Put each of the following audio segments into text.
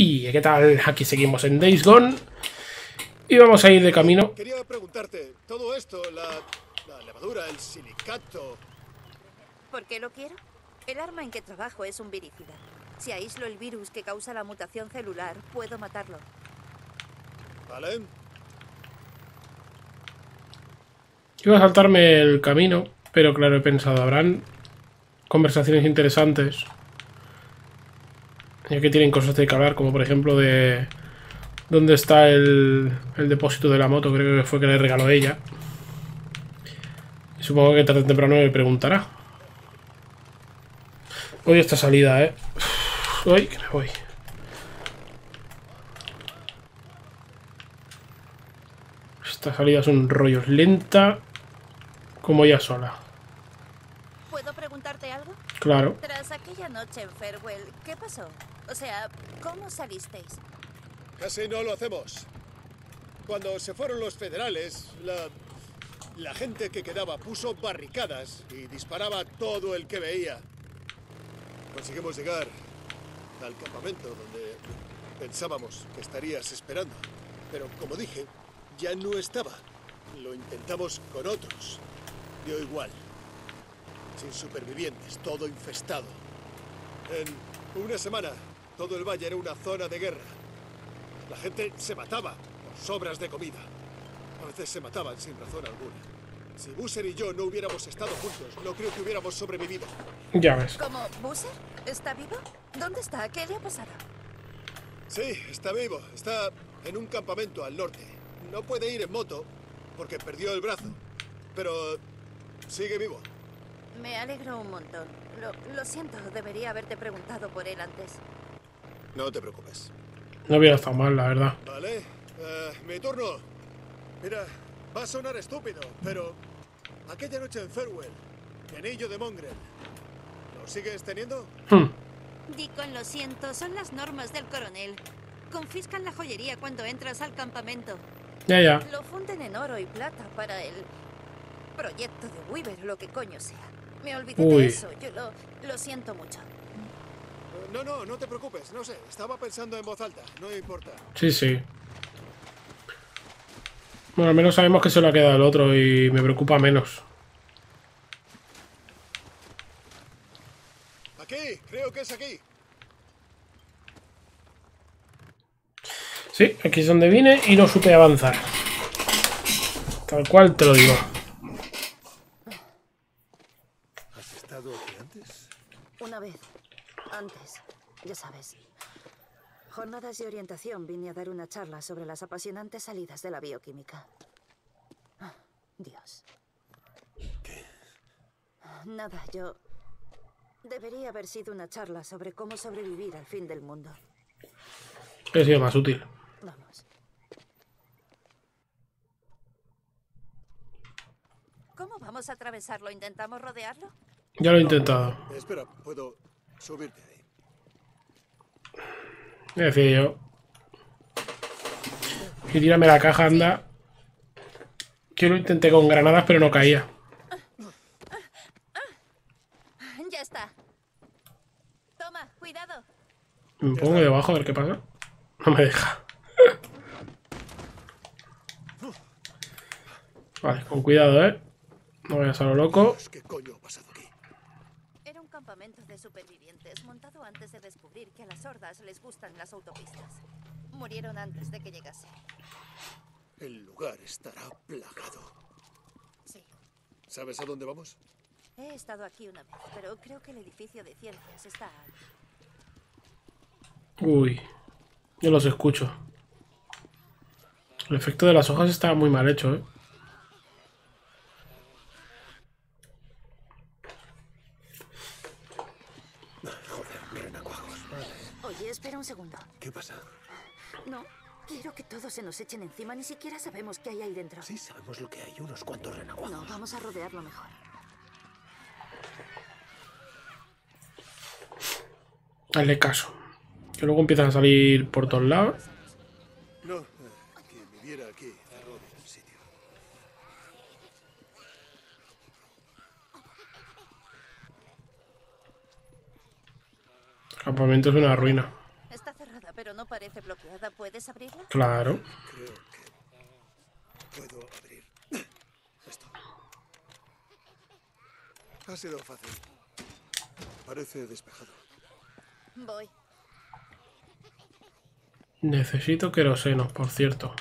Y ¿qué tal? Aquí seguimos en Days Gone. Y vamos a ir de camino. Quería preguntarte, todo esto, la, la levadura, el silicato... ¿Por qué lo quiero? El arma en que trabajo es un viricida. Si aíslo el virus que causa la mutación celular, puedo matarlo. ¿Vale? Iba a saltarme el camino, pero claro, he pensado, habrán conversaciones interesantes. Ya que tienen cosas de que hablar, como por ejemplo de dónde está el, el depósito de la moto, creo que fue que le regaló ella. Y supongo que tarde o temprano me preguntará. Hoy esta salida, eh. Uy, que me voy. Esta salida es un rollo lenta, como ella sola. ¿Puedo preguntarte algo? Claro. Tras noche en Farewell, ¿qué pasó? O sea, ¿cómo salisteis? Casi no lo hacemos. Cuando se fueron los federales, la, gente que quedaba puso barricadas y disparaba todo el que veía. Conseguimos llegar al campamento donde pensábamos que estarías esperando. Pero como dije, ya no estaba. Lo intentamos con otros. Dio igual. Sin supervivientes, todo infestado. En una semana, todo el valle era una zona de guerra. La gente se mataba por sobras de comida. A veces se mataban sin razón alguna. Si Busser y yo no hubiéramos estado juntos, no creo que hubiéramos sobrevivido. Ya ves. ¿Cómo? ¿Busser? ¿Está vivo? ¿Dónde está? ¿Qué le ha pasado? Sí, está vivo. Está en un campamento al norte. No puede ir en moto porque perdió el brazo. Pero sigue vivo. Me alegro un montón. Lo, lo siento, debería haberte preguntado por él antes. No te preocupes. No hubiera estado mal, la verdad. Vale. eh, mi turno. Mira, va a sonar estúpido, pero aquella noche en Farewell, mi anillo de Mongrel, ¿lo sigues teniendo? Hmm. Deacon, lo siento, son las normas del coronel. Confiscan la joyería cuando entras al campamento. Ya, ya. Lo funden en oro y plata para el proyecto de Weaver, lo que coño sea. Me olvidé Uy. de eso, yo lo, lo siento mucho. No, no, no te preocupes. No sé, estaba pensando en voz alta. No importa. Sí, sí. Bueno, al menos sabemos que se lo ha quedado el otro y me preocupa menos. Aquí, creo que es aquí. Sí, aquí es donde vine y no supe avanzar. Tal cual te lo digo. ¿Has estado aquí antes? Una vez, antes, ya sabes. Orientación vine a dar una charla sobre las apasionantes salidas de la bioquímica. Ah, Dios. ¿Qué? Nada, yo... Debería haber sido una charla sobre cómo sobrevivir al fin del mundo. Ha sido más útil. Vamos. ¿Cómo vamos a atravesarlo? ¿Intentamos rodearlo? Ya lo he intentado. Espera, puedo subirte ahí. Decía yo. Y tírame la caja, anda. Que lo intenté con granadas, pero no caía. Ya está. Toma, cuidado. Me pongo debajo a ver qué pasa. No me deja. Vale, con cuidado, ¿eh? No vayas a lo loco. ¿Qué coño ha pasado aquí? Era un campamento de montado antes de descubrir que a las hordas les gustan las autopistas. Murieron antes de que llegase. El lugar estará plagado. Sí. ¿Sabes a dónde vamos? He estado aquí una vez, pero creo que el edificio de ciencias está. Uy. Yo los escucho. El efecto de las hojas está muy mal hecho, ¿eh? Joder, renacuajos. Oye, espera un segundo. ¿Qué pasa? No, quiero que todos se nos echen encima. Ni siquiera sabemos qué hay ahí dentro. Sí, sabemos lo que hay. Unos cuantos renacuajos. No, vamos a rodearlo mejor. Hazle caso. Que luego empiezan a salir por todos lados. No, eh, quien viviera aquí cerró el sitio. El campamento es una ruina. Pero no parece bloqueada. ¿Puedes abrirla? Claro. Creo que puedo abrir esto. Ha sido fácil. Parece despejado. Voy. Necesito queroseno, por cierto.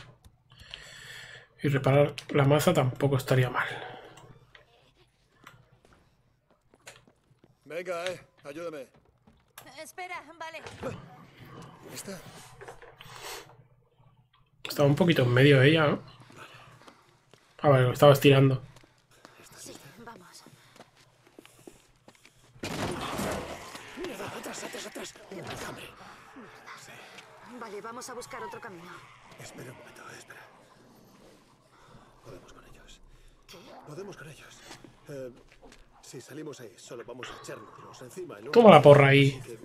Y reparar la maza tampoco estaría mal. Venga, eh, ayúdame. Espera, vale. Estaba un poquito en medio ella, ¿no? A ver, lo estaba estirando. Sí, vamos. Atrás, atrás, atrás. Vale, vamos a buscar otro camino. Espera un momento, espera. Podemos con ellos. ¿Qué? Podemos con ellos. Eh, si salimos ahí, solo vamos a echárnoslos encima. ¿no? Toma la porra ahí. Así que-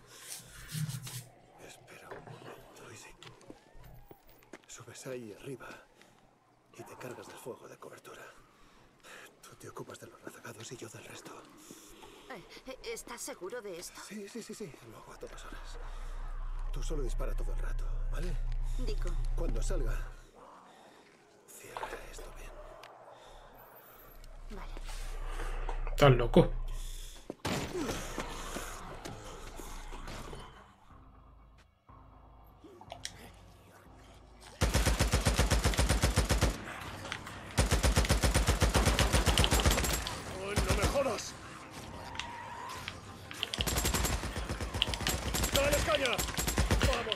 Espera un momento, Easy. Ahí arriba y te cargas del fuego de cobertura. Tú te ocupas de los rezagados y yo del resto. Eh, eh, ¿Estás seguro de esto? Sí, sí, sí, sí. Lo hago a todas horas. Tú solo dispara todo el rato, ¿vale? Dico, Cuando salga, cierra esto bien. vale. Estás loco.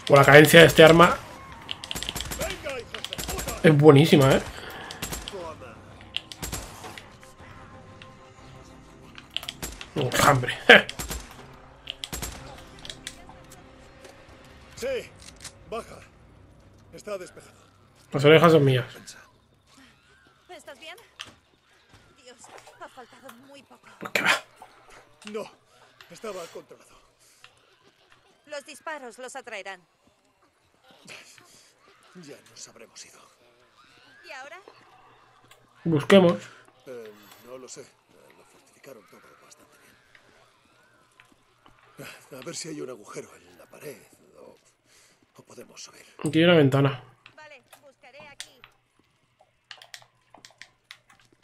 Por la cadencia de este arma es buenísima, ¿eh? Enjambre. Sí, baja. Está despejado. Las orejas son mías. ¿Estás bien? Dios, ha faltado muy poco. Pues que va. No, estaba controlado. Los disparos los atraerán. Nos habremos ido. ¿Y ahora? Busquemos. Eh, no lo sé. Lo fortificaron todo bastante bien. A ver si hay un agujero en la pared o, o podemos subir. Aquí hay una ventana. Vale, buscaré aquí.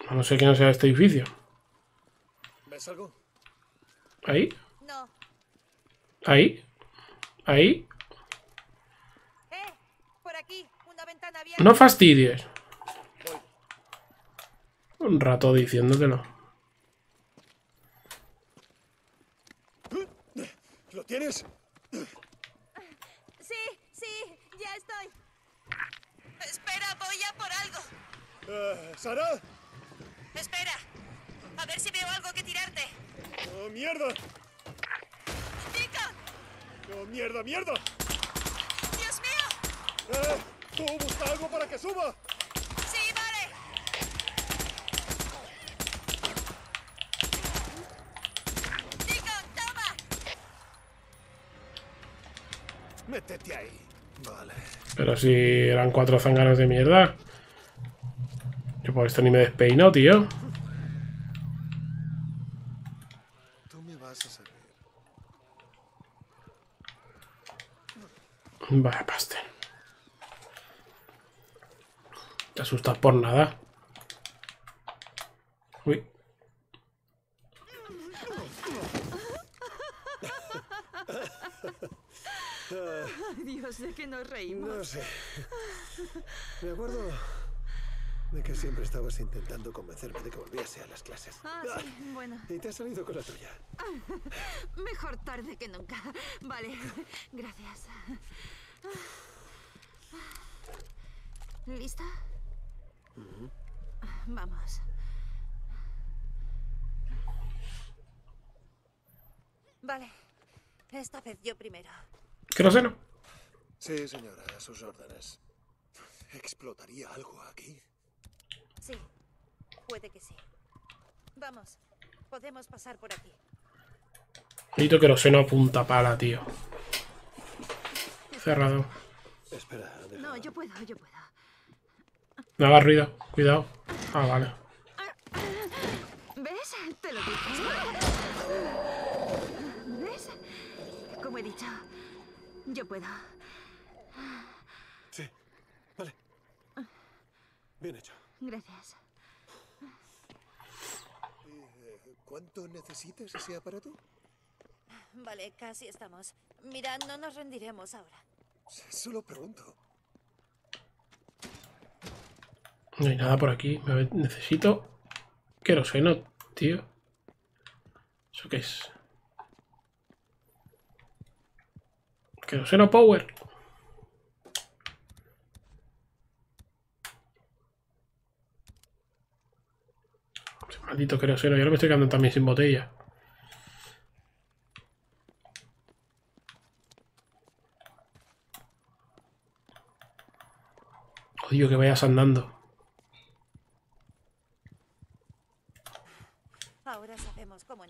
A no sé quién sea este edificio. ¿Ves algo? Ahí. No. Ahí. Ahí. ¡Eh! Por aquí, una ventana abierta. No fastidies. Un rato diciéndotelo. ¿Lo tienes? Sí, sí, ya estoy. Espera, voy a por algo. Eh, ¿Sara? Espera. A ver si veo algo que tirarte. ¡Oh, mierda! ¡Oh, mierda, mierda! ¡Dios mío! ¡Eh! ¡Tú busca algo para que suba! ¡Sí, vale! ¡Deacon, toma! Métete ahí. Vale. Pero si eran cuatro zánganos de mierda. Yo por esto ni me despeino, tío. Tú me vas a servir. Vaya pastel. Te asustas por nada. Uy. Dios, ¿de qué nos reímos? No sé. Me acuerdo de que siempre estabas intentando convencerme de que volviese a las clases. Ah, sí, bueno. Y te has salido con la tuya. Mejor tarde que nunca. Vale, gracias. ¿Lista? Vamos. Vale. Esta vez yo primero. Queroseno. Sí, señora, a sus órdenes. ¿Explotaría algo aquí? Sí, puede que sí. Vamos, podemos pasar por aquí. Necesito queroseno a punta pala, tío. Cerrado. Espera, deja- No, yo puedo, yo puedo. No hagas ruido. Cuidado. Ah, vale. ¿Ves? Te lo dije. ¿Ves? Como he dicho, yo puedo. Vale. Bien hecho. Gracias. Eh, ¿Cuánto necesitas ese aparato? Vale, casi estamos. Mira, no nos rendiremos ahora. Solo pregunto. No hay nada por aquí. Necesito queroseno, tío. ¿Eso qué es? Queroseno Power. Maldito queroseno. Yo no me estoy quedando también sin botella. Odio que vayas andando. Ahora sabemos cómo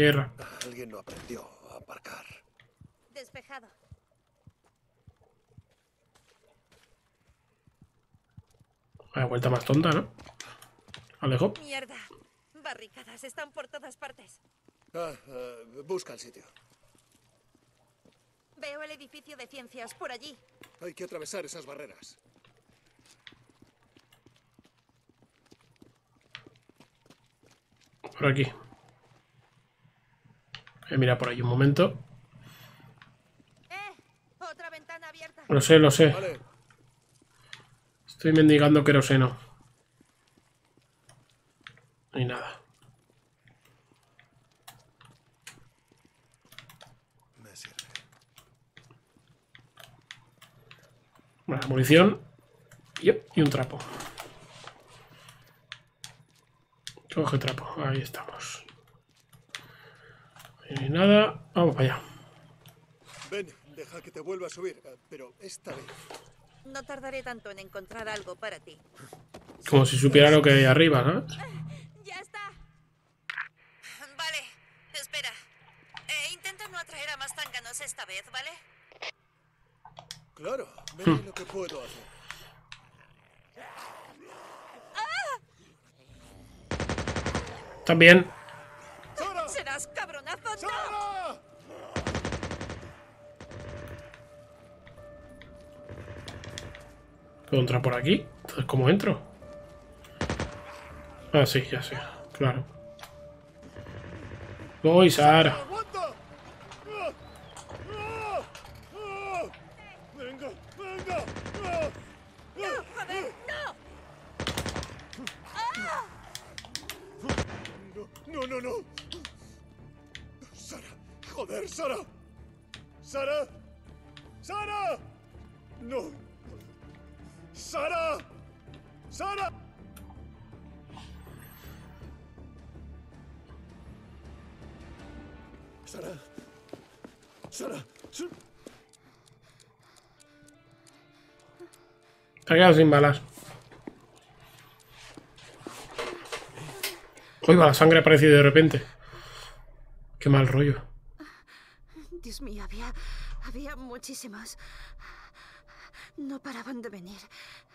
Alguien no aprendió a aparcar. Despejado. Vaya vuelta más tonta, ¿no? Alejo. Mierda. Barricadas están por todas partes. Ah, ah, busca el sitio. Veo el edificio de ciencias por allí. Hay que atravesar esas barreras. Por aquí. Voy a mirar por ahí un momento. ¡Eh! Lo sé, lo sé. Estoy mendigando queroseno. No hay nada. Bueno, munición. Yep, y un trapo. Coge trapo. Ahí estamos. No hay nada. Vamos para allá. Ven, deja que te vuelva a subir. eh, Pero esta vez. No tardaré tanto en encontrar algo para ti. Como si supiera lo que hay arriba, ¿sabes? ¡Ya está! Vale, espera. Eh, intenta no atraer a más zánganos esta vez, ¿vale? Claro, veré lo que puedo hacer. También. ¡Serás cabronazo! ¡No! ¡Sara! ¿Puedo entrar por aquí? Entonces, ¿cómo entro? Ah, sí, ya sé. Claro. Voy, Sara. ¡Venga! ¡Venga! ¡Ah! ¡Joder! ¡No! No, no, no, no. Joder, Sara. Sara. Sara. No. Sara. Sara. Sara. Sara. Sara. Ha quedado sin balas. Va, la sangre ha aparecido de repente. Qué mal rollo. Dios mío, había. había muchísimos. No paraban de venir.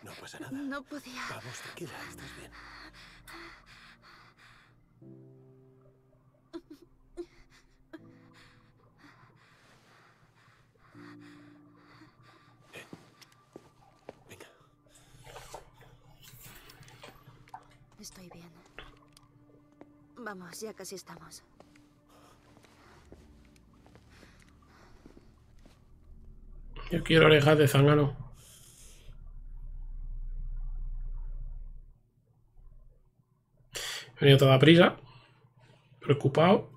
No pasa nada. No podía. Vamos, tranquila, estás bien. Venga. Estoy bien. Vamos, ya casi estamos. Yo quiero orejas de zángano. He venido toda prisa. Preocupado.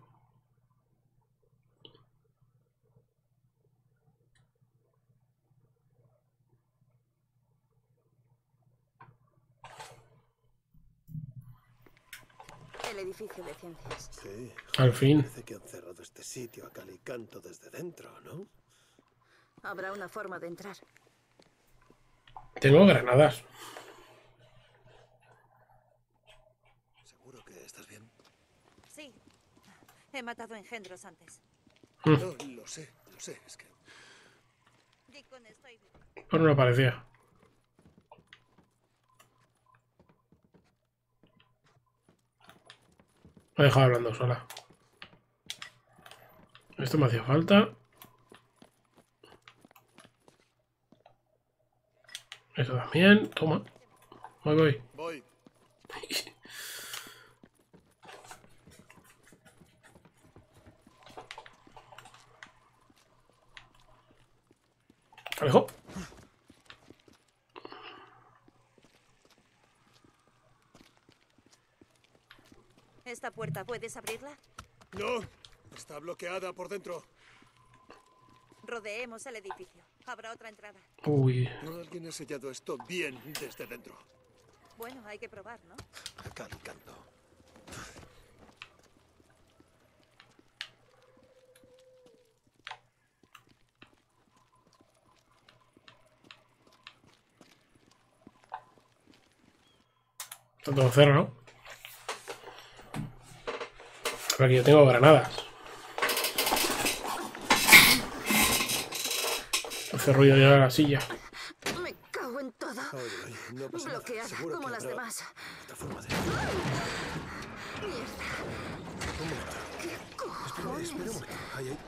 El edificio de ciencias. Sí, Al fin. parece que han cerrado este sitio a cal y canto desde dentro, ¿no? Habrá una forma de entrar. Tengo granadas. ¿Seguro que estás bien? Sí. He matado engendros antes. Mm. No, lo sé, lo sé, es que... Deacon, estoy bien. Pues no lo parecía. Me ha dejado hablando sola. Esto me hacía falta. Eso también. Toma. Voy, voy. Voy. Alejo. ¿Esta puerta puedes abrirla? No. Está bloqueada por dentro. Rodeemos el edificio. Habrá otra entrada. Uy. Alguien ha sellado esto bien desde dentro. Bueno, hay que probar, ¿no? Cal canto. Está todo. Pero aquí yo tengo granadas. Hace ruido ya la silla. Me cago en todo. Ay, no. Bloqueada, como que las demás. forma de... Mierda. Espera, espera un momento. Hay, hay...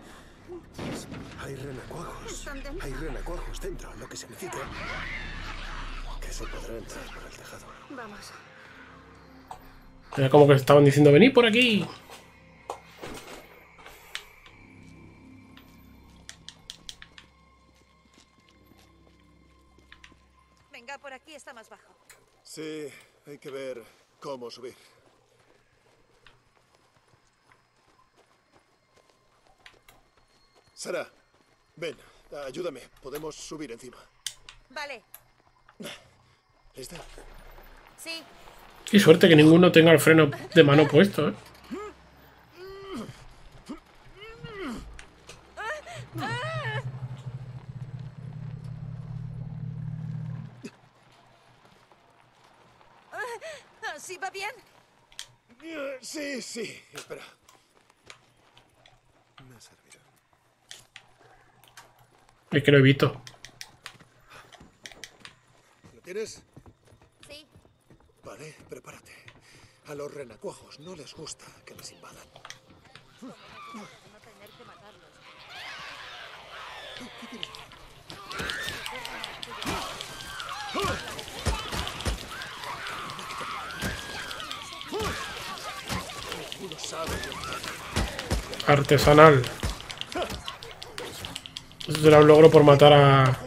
Hay renacuajos. Hay renacuajos dentro, lo que significa que se podrá entrar por el tejado. Vamos. Era como que estaban diciendo, venid por aquí. Sí, hay que ver cómo subir. Sara, ven, ayúdame. Podemos subir encima. Vale. ¿Lista? Sí. Qué suerte que ninguno tenga el freno de mano puesto, ¿eh? ¿Sí va bien? Sí, sí, espera. Me servirá. Es que lo evito. ¿Lo tienes? Sí. Vale, prepárate. A los renacuajos no les gusta que les invadan. No tener que matarlos. Uno sabe Artesanal. Eso será un logro por matar a...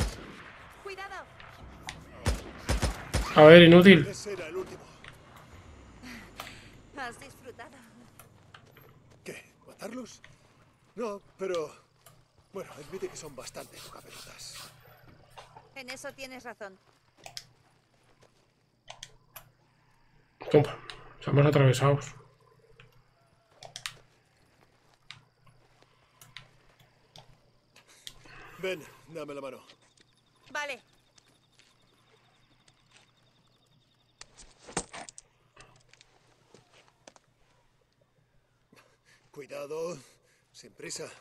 ¡Cuidado! A ver, inútil. ¿Qué? ¿Matarlos? No, pero... Bueno, admite que son bastante pelotas. En eso tienes razón. Toma. Estamos atravesados. Ven, dame la mano. Vale. Cuidado, sin prisa.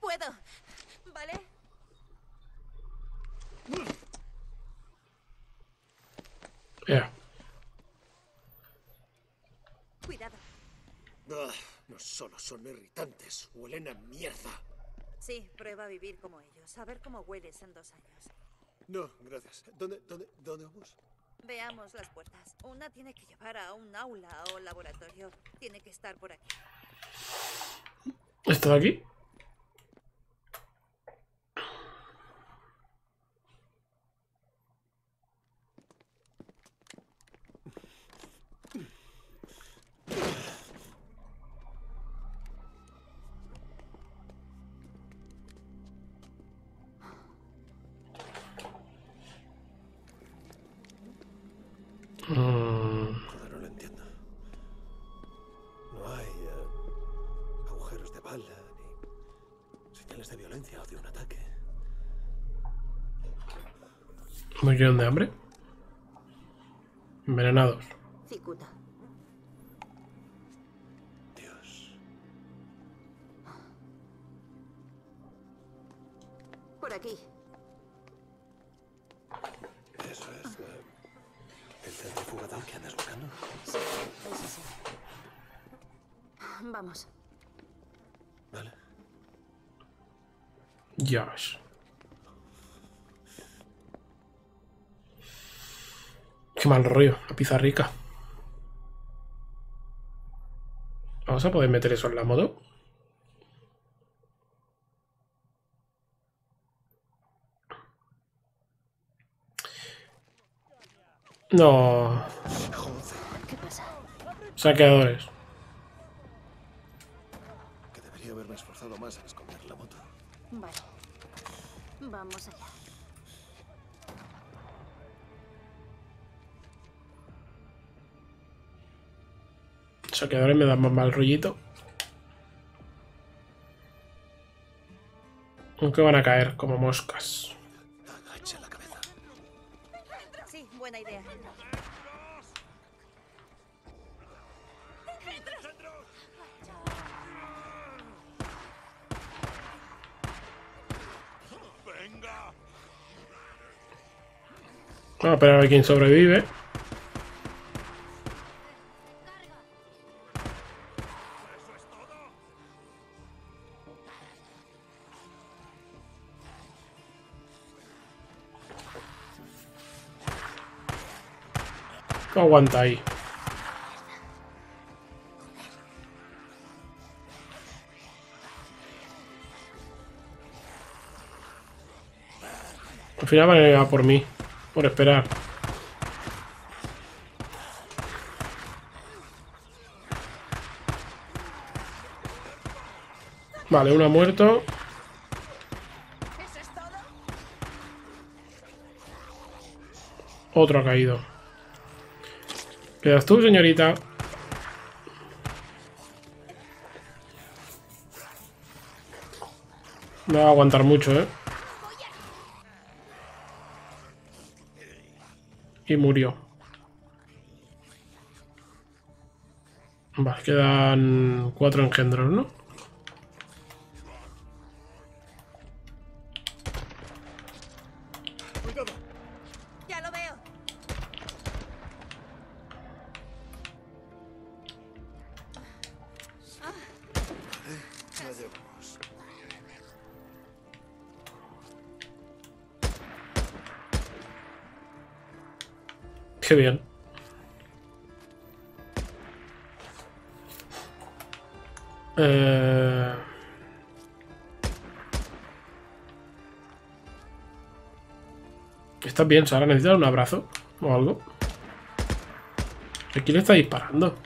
Puedo. ¿Vale? Ya. Cuidado. Ah, no solo son irritantes, huelen a mierda. Sí, prueba a vivir como ellos. A ver cómo hueles en dos años. No, gracias. ¿Dónde, dónde, dónde vamos? Veamos las puertas. Una tiene que llevar a un aula o laboratorio. Tiene que estar por aquí. ¿Esto de aquí? ¿Murieron de hambre? Envenenados. Cicuta. Dios. Por aquí. Eso es. eh, el centrifugador que andas buscando. Sí, ese sí. Vamos. Vale. Ya mal rollo, la pizza rica. ¿Vamos a poder meter eso en la moto? No. Saqueadores. Saqueadores me dan más mal rollito. Aunque van a caer como moscas. Agacha la cabeza. Sí, buena idea. Vamos a esperar a ver quién sobrevive. Aguanta ahí. Al final van a por mí. Por esperar. Vale, uno ha muerto. Otro ha caído. Quedas tú, señorita. No va a aguantar mucho, ¿eh? Y murió. Vale, quedan cuatro engendros, ¿no? Qué bien. Eh... ¿Estás bien, Sara? ¿Necesitas un abrazo? ¿O algo? ¿A quién le está disparando?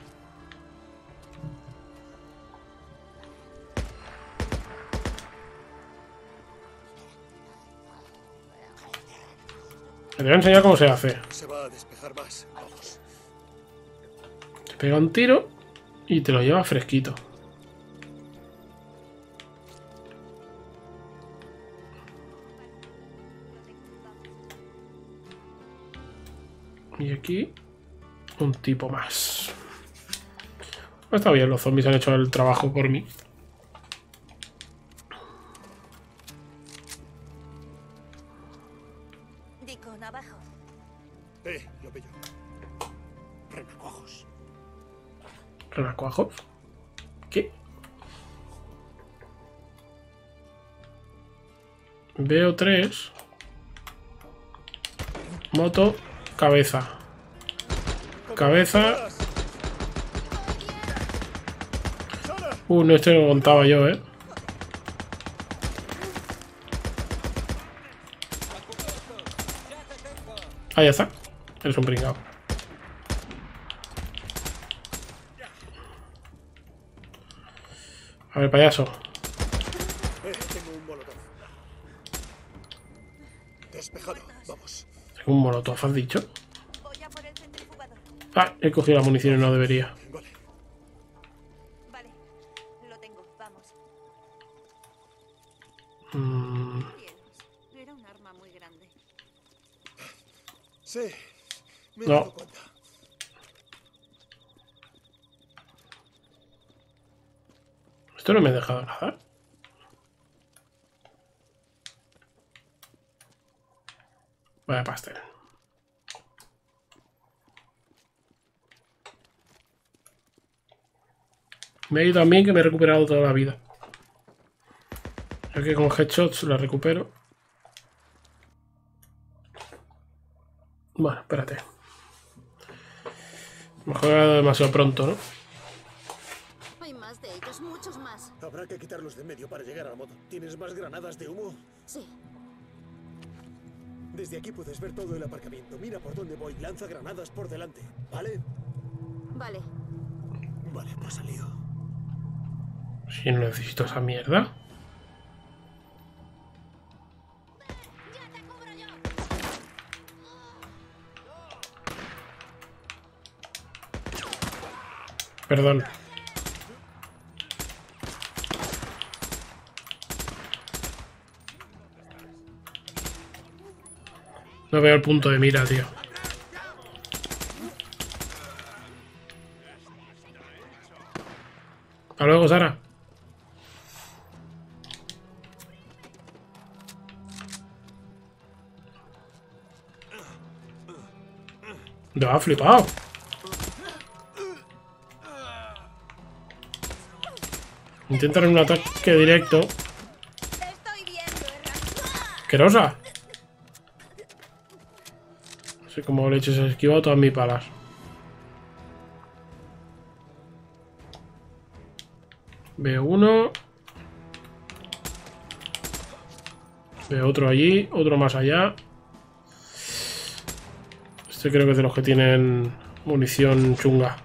Te voy a enseñar cómo se hace. Se despejar más. Vamos. Te pega un tiro y te lo lleva fresquito. Y aquí un tipo más. Está bien, los zombies han hecho el trabajo por mí. Moto, cabeza. Cabeza. Uh, no, este lo contaba yo, eh. Ah, ya está. Eres un pringao. A ver, payaso. Eh, tengo un molotov. Despejado. Vamos. Tengo un molotov, has dicho. Ah, he cogido la munición y no debería. Me ha ido a mí que me he recuperado toda la vida. Aquí con headshots la recupero. Bueno, espérate. Me he jugado demasiado pronto, ¿no? Hay más de ellos, muchos más. Habrá que quitarlos de medio para llegar a la moto. ¿Tienes más granadas de humo? Sí. Desde aquí puedes ver todo el aparcamiento. Mira por dónde voy. Lanza granadas por delante. ¿Vale? Vale. Vale, pues al lío. Si no necesito esa mierda. Perdón. No veo el punto de mira, tío. Hasta luego, Sara. Ha flipado. Intentar un ataque directo. Viendo, Asquerosa. No sé cómo leches he esquivado todas mis palas. Veo uno. Veo otro allí, otro más allá. Este creo que es de los que tienen munición chunga.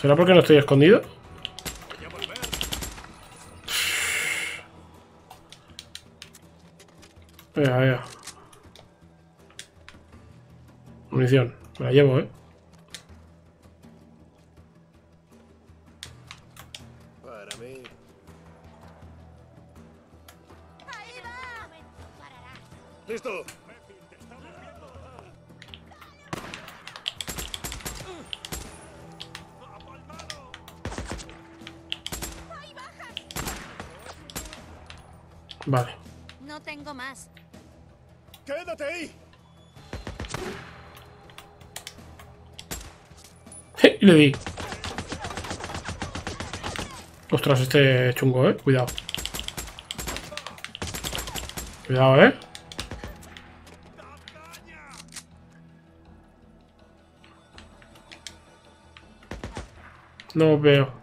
¿Será porque no estoy escondido? Venga, venga. Munición. Me la llevo, ¿eh? Ostras, este chungo, eh. Cuidado. Cuidado, eh. No veo.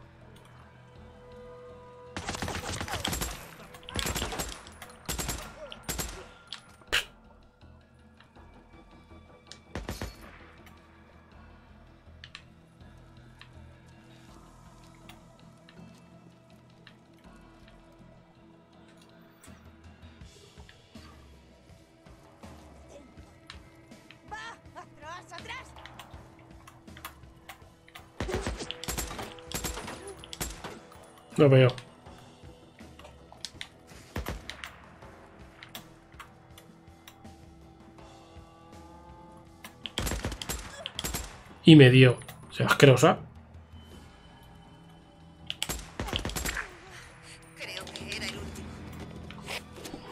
No veo. Y me dio. O sea, asquerosa. Creo que era el último.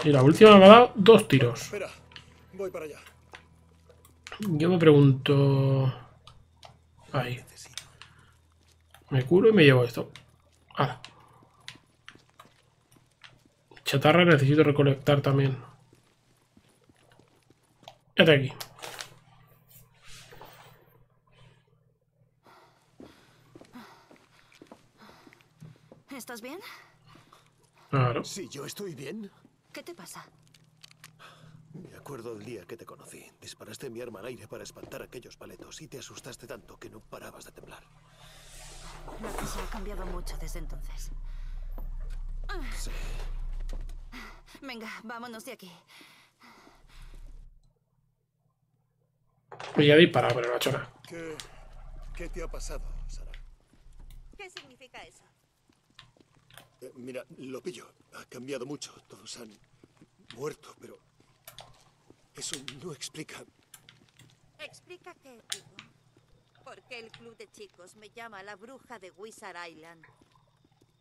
Y la última me ha dado dos tiros. Espera, voy para allá. Yo me pregunto... Ahí. Me curo y me llevo esto. Chatarra necesito recolectar también. Este aquí. ¿Estás bien? Claro. Sí, yo estoy bien. ¿Qué te pasa? Me acuerdo del día que te conocí. Disparaste mi arma al aire para espantar aquellos paletos y te asustaste tanto que no parabas de temblar. La cosa ha cambiado mucho desde entonces. Sí. Venga, vámonos de aquí. Voy a disparar, pero hecho nada. ¿Qué, qué te ha pasado, Sara? ¿Qué significa eso? Eh, mira, lo pillo. Ha cambiado mucho. Todos han muerto, pero... Eso no explica... Explica qué, tipo. ¿Por qué el club de chicos me llama la bruja de Wizard Island?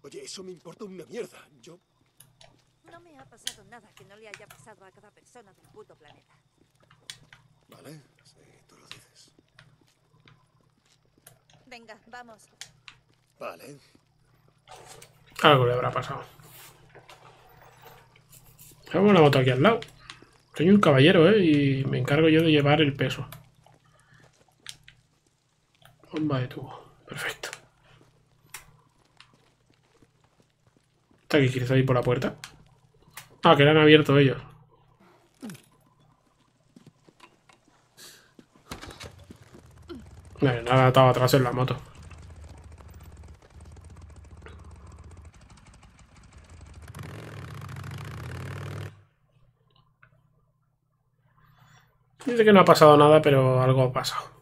Oye, eso me importa una mierda. Yo... No me ha pasado nada que no le haya pasado a cada persona del puto planeta. ¿Vale? Sí, tú lo dices. Venga, vamos. Vale. Algo le habrá pasado. Tengo una moto aquí al lado. Soy un caballero, ¿eh? Y me encargo yo de llevar el peso. Bomba de tubo. Perfecto. ¿Está aquí? ¿Quieres salir por la puerta? Ah, que la han abierto ellos. Vale, nada atado atrás en la moto. Dice que no ha pasado nada, pero algo ha pasado.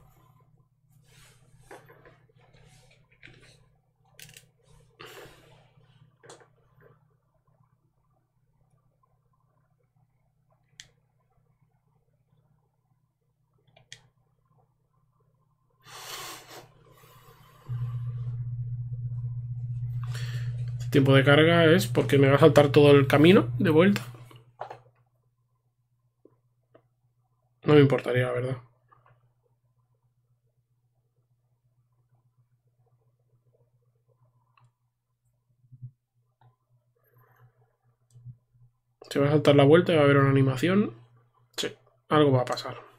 Tiempo de carga es porque me va a saltar todo el camino de vuelta. No me importaría, la verdad. Se va a saltar la vuelta y va a haber una animación. Sí, algo va a pasar.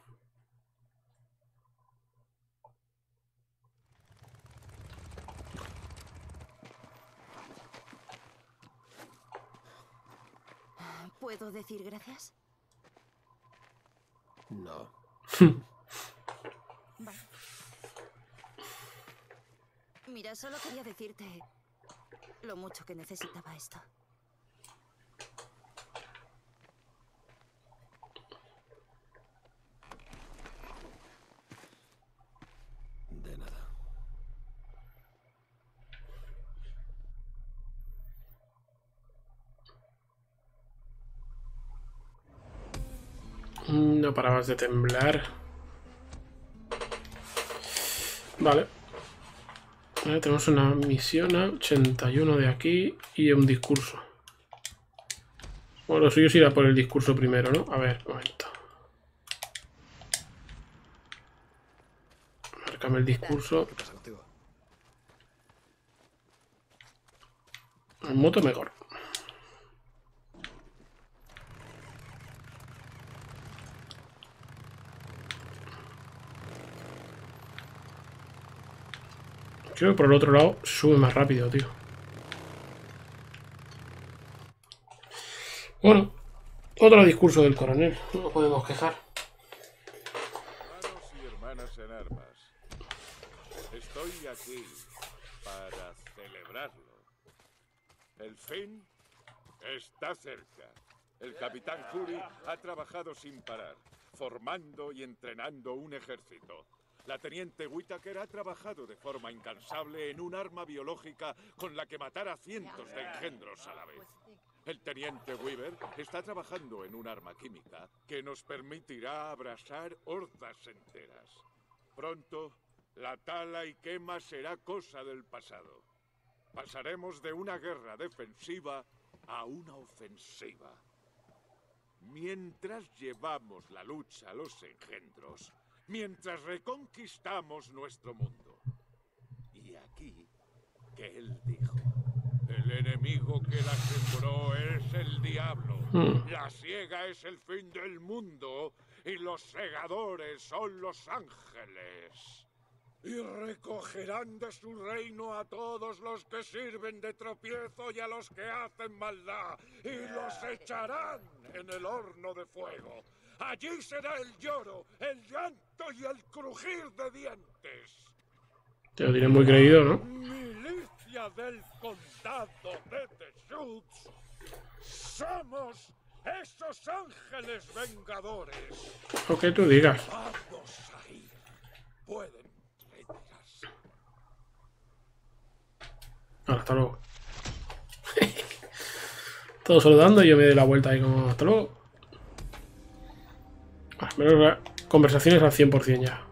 ¿Puedo decir gracias? No. Vale. Mira, solo quería decirte lo mucho que necesitaba esto. De nada. No parabas de temblar. Vale. Vale, tenemos una misión a 81 de aquí y un discurso. Bueno, lo suyo es ir a por el discurso primero, ¿no? A ver, un momento. Márcame el discurso. En moto mejor. Creo que por el otro lado sube más rápido, tío. Bueno, otro discurso del coronel. No nos podemos quejar. Hermanos y hermanas en armas, estoy aquí para celebrarlo. El fin está cerca. El capitán Curry ha trabajado sin parar, formando y entrenando un ejército. La teniente Whittaker ha trabajado de forma incansable en un arma biológica con la que matar a cientos de engendros a la vez. El teniente Weaver está trabajando en un arma química que nos permitirá abrasar hordas enteras. Pronto, la tala y quema será cosa del pasado. Pasaremos de una guerra defensiva a una ofensiva. Mientras llevamos la lucha a los engendros, mientras reconquistamos nuestro mundo. Y aquí, que él dijo, el enemigo que la sembró es el diablo. La siega es el fin del mundo y los segadores son los ángeles. Y recogerán de su reino a todos los que sirven de tropiezo y a los que hacen maldad, y los echarán en el horno de fuego. Allí será el lloro, el llanto y el crujir de dientes. Te lo diré muy creído, ¿no? Milicia del condado de Deschutes. Somos esos ángeles vengadores. Lo que tú digas. Vamos ahí. Pueden retirarse. Ahora, hasta luego. Todos saludando y yo me doy la vuelta ahí como hasta luego. Ah, menos conversaciones al 100% ya.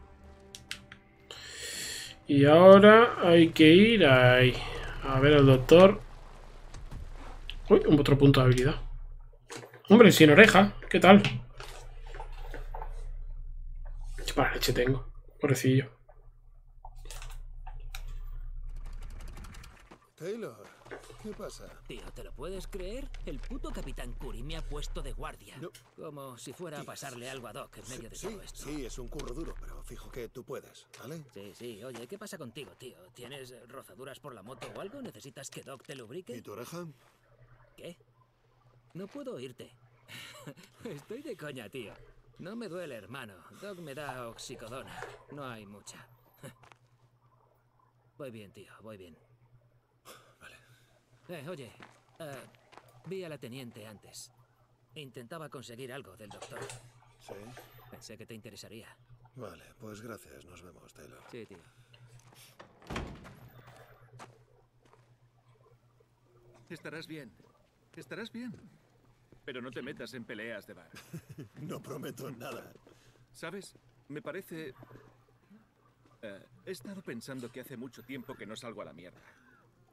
Y ahora hay que ir ahí. A ver al doctor. Uy, otro punto de habilidad. Hombre, sin oreja. ¿Qué tal? Para leche tengo. Pobrecillo. Taylor, ¿Qué pasa? Tío, ¿te lo puedes creer? El puto Capitán Curry me ha puesto de guardia. No. Como si fuera a pasarle algo a Doc en medio de Sí, todo esto. sí, es un curro duro, pero fijo que tú puedes, ¿vale? Sí, sí. Oye, ¿qué pasa contigo, tío? ¿Tienes rozaduras por la moto o algo? ¿Necesitas que Doc te ¿Y lubrique? tu oreja? ¿Qué? No puedo oírte. Estoy de coña, tío. No me duele, hermano. Doc me da oxicodona. No hay mucha. Voy bien, tío, voy bien. Eh, oye, eh, vi a la teniente antes. Intentaba conseguir algo del doctor. Sí. Pensé que te interesaría. Vale, pues gracias. Nos vemos, Taylor. Sí, tío. Estarás bien. Estarás bien. Pero no te metas en peleas de bar. No prometo nada. ¿Sabes? Me parece... Eh, he estado pensando que hace mucho tiempo que no salgo a la mierda.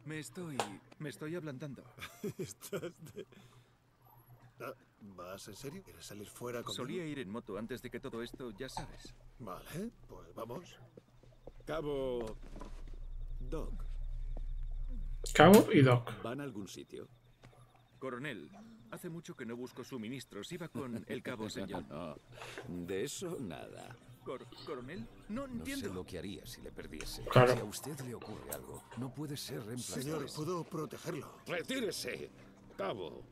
Me estoy... me estoy ablandando. Estás de... Ah, ¿Vas en serio? ¿Quieres salir fuera conmigo? Solía ir en moto antes de que todo esto, ya sabes. Vale, pues vamos. Cabo... Doc, Cabo y Doc. ¿van a algún sitio? Coronel, hace mucho que no busco suministros. Iba con el cabo señor. No, de eso nada. Cor- ¿Coronel? No No entiendo. sé lo que haría si le perdiese. Claro. Si a usted le ocurre algo, no puede ser reemplazado. Señor, puedo protegerlo. Retírese, cabo.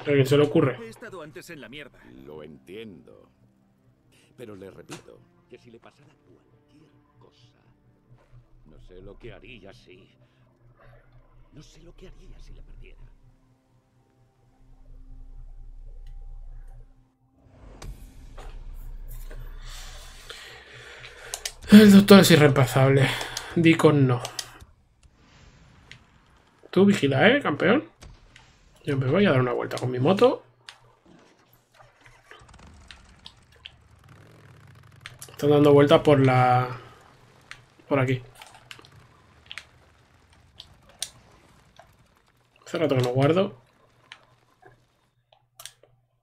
¿A quién se le ocurre? He estado antes en la mierda. Lo entiendo. Pero le repito que si le pasara cualquier cosa, no sé lo que haría si... No sé lo que haría si le perdiera. El doctor es irreemplazable. Deacon no. Tú vigila, ¿eh, campeón? Yo me voy a dar una vuelta con mi moto. Están dando vueltas por la... Por aquí. Hace rato que no guardo.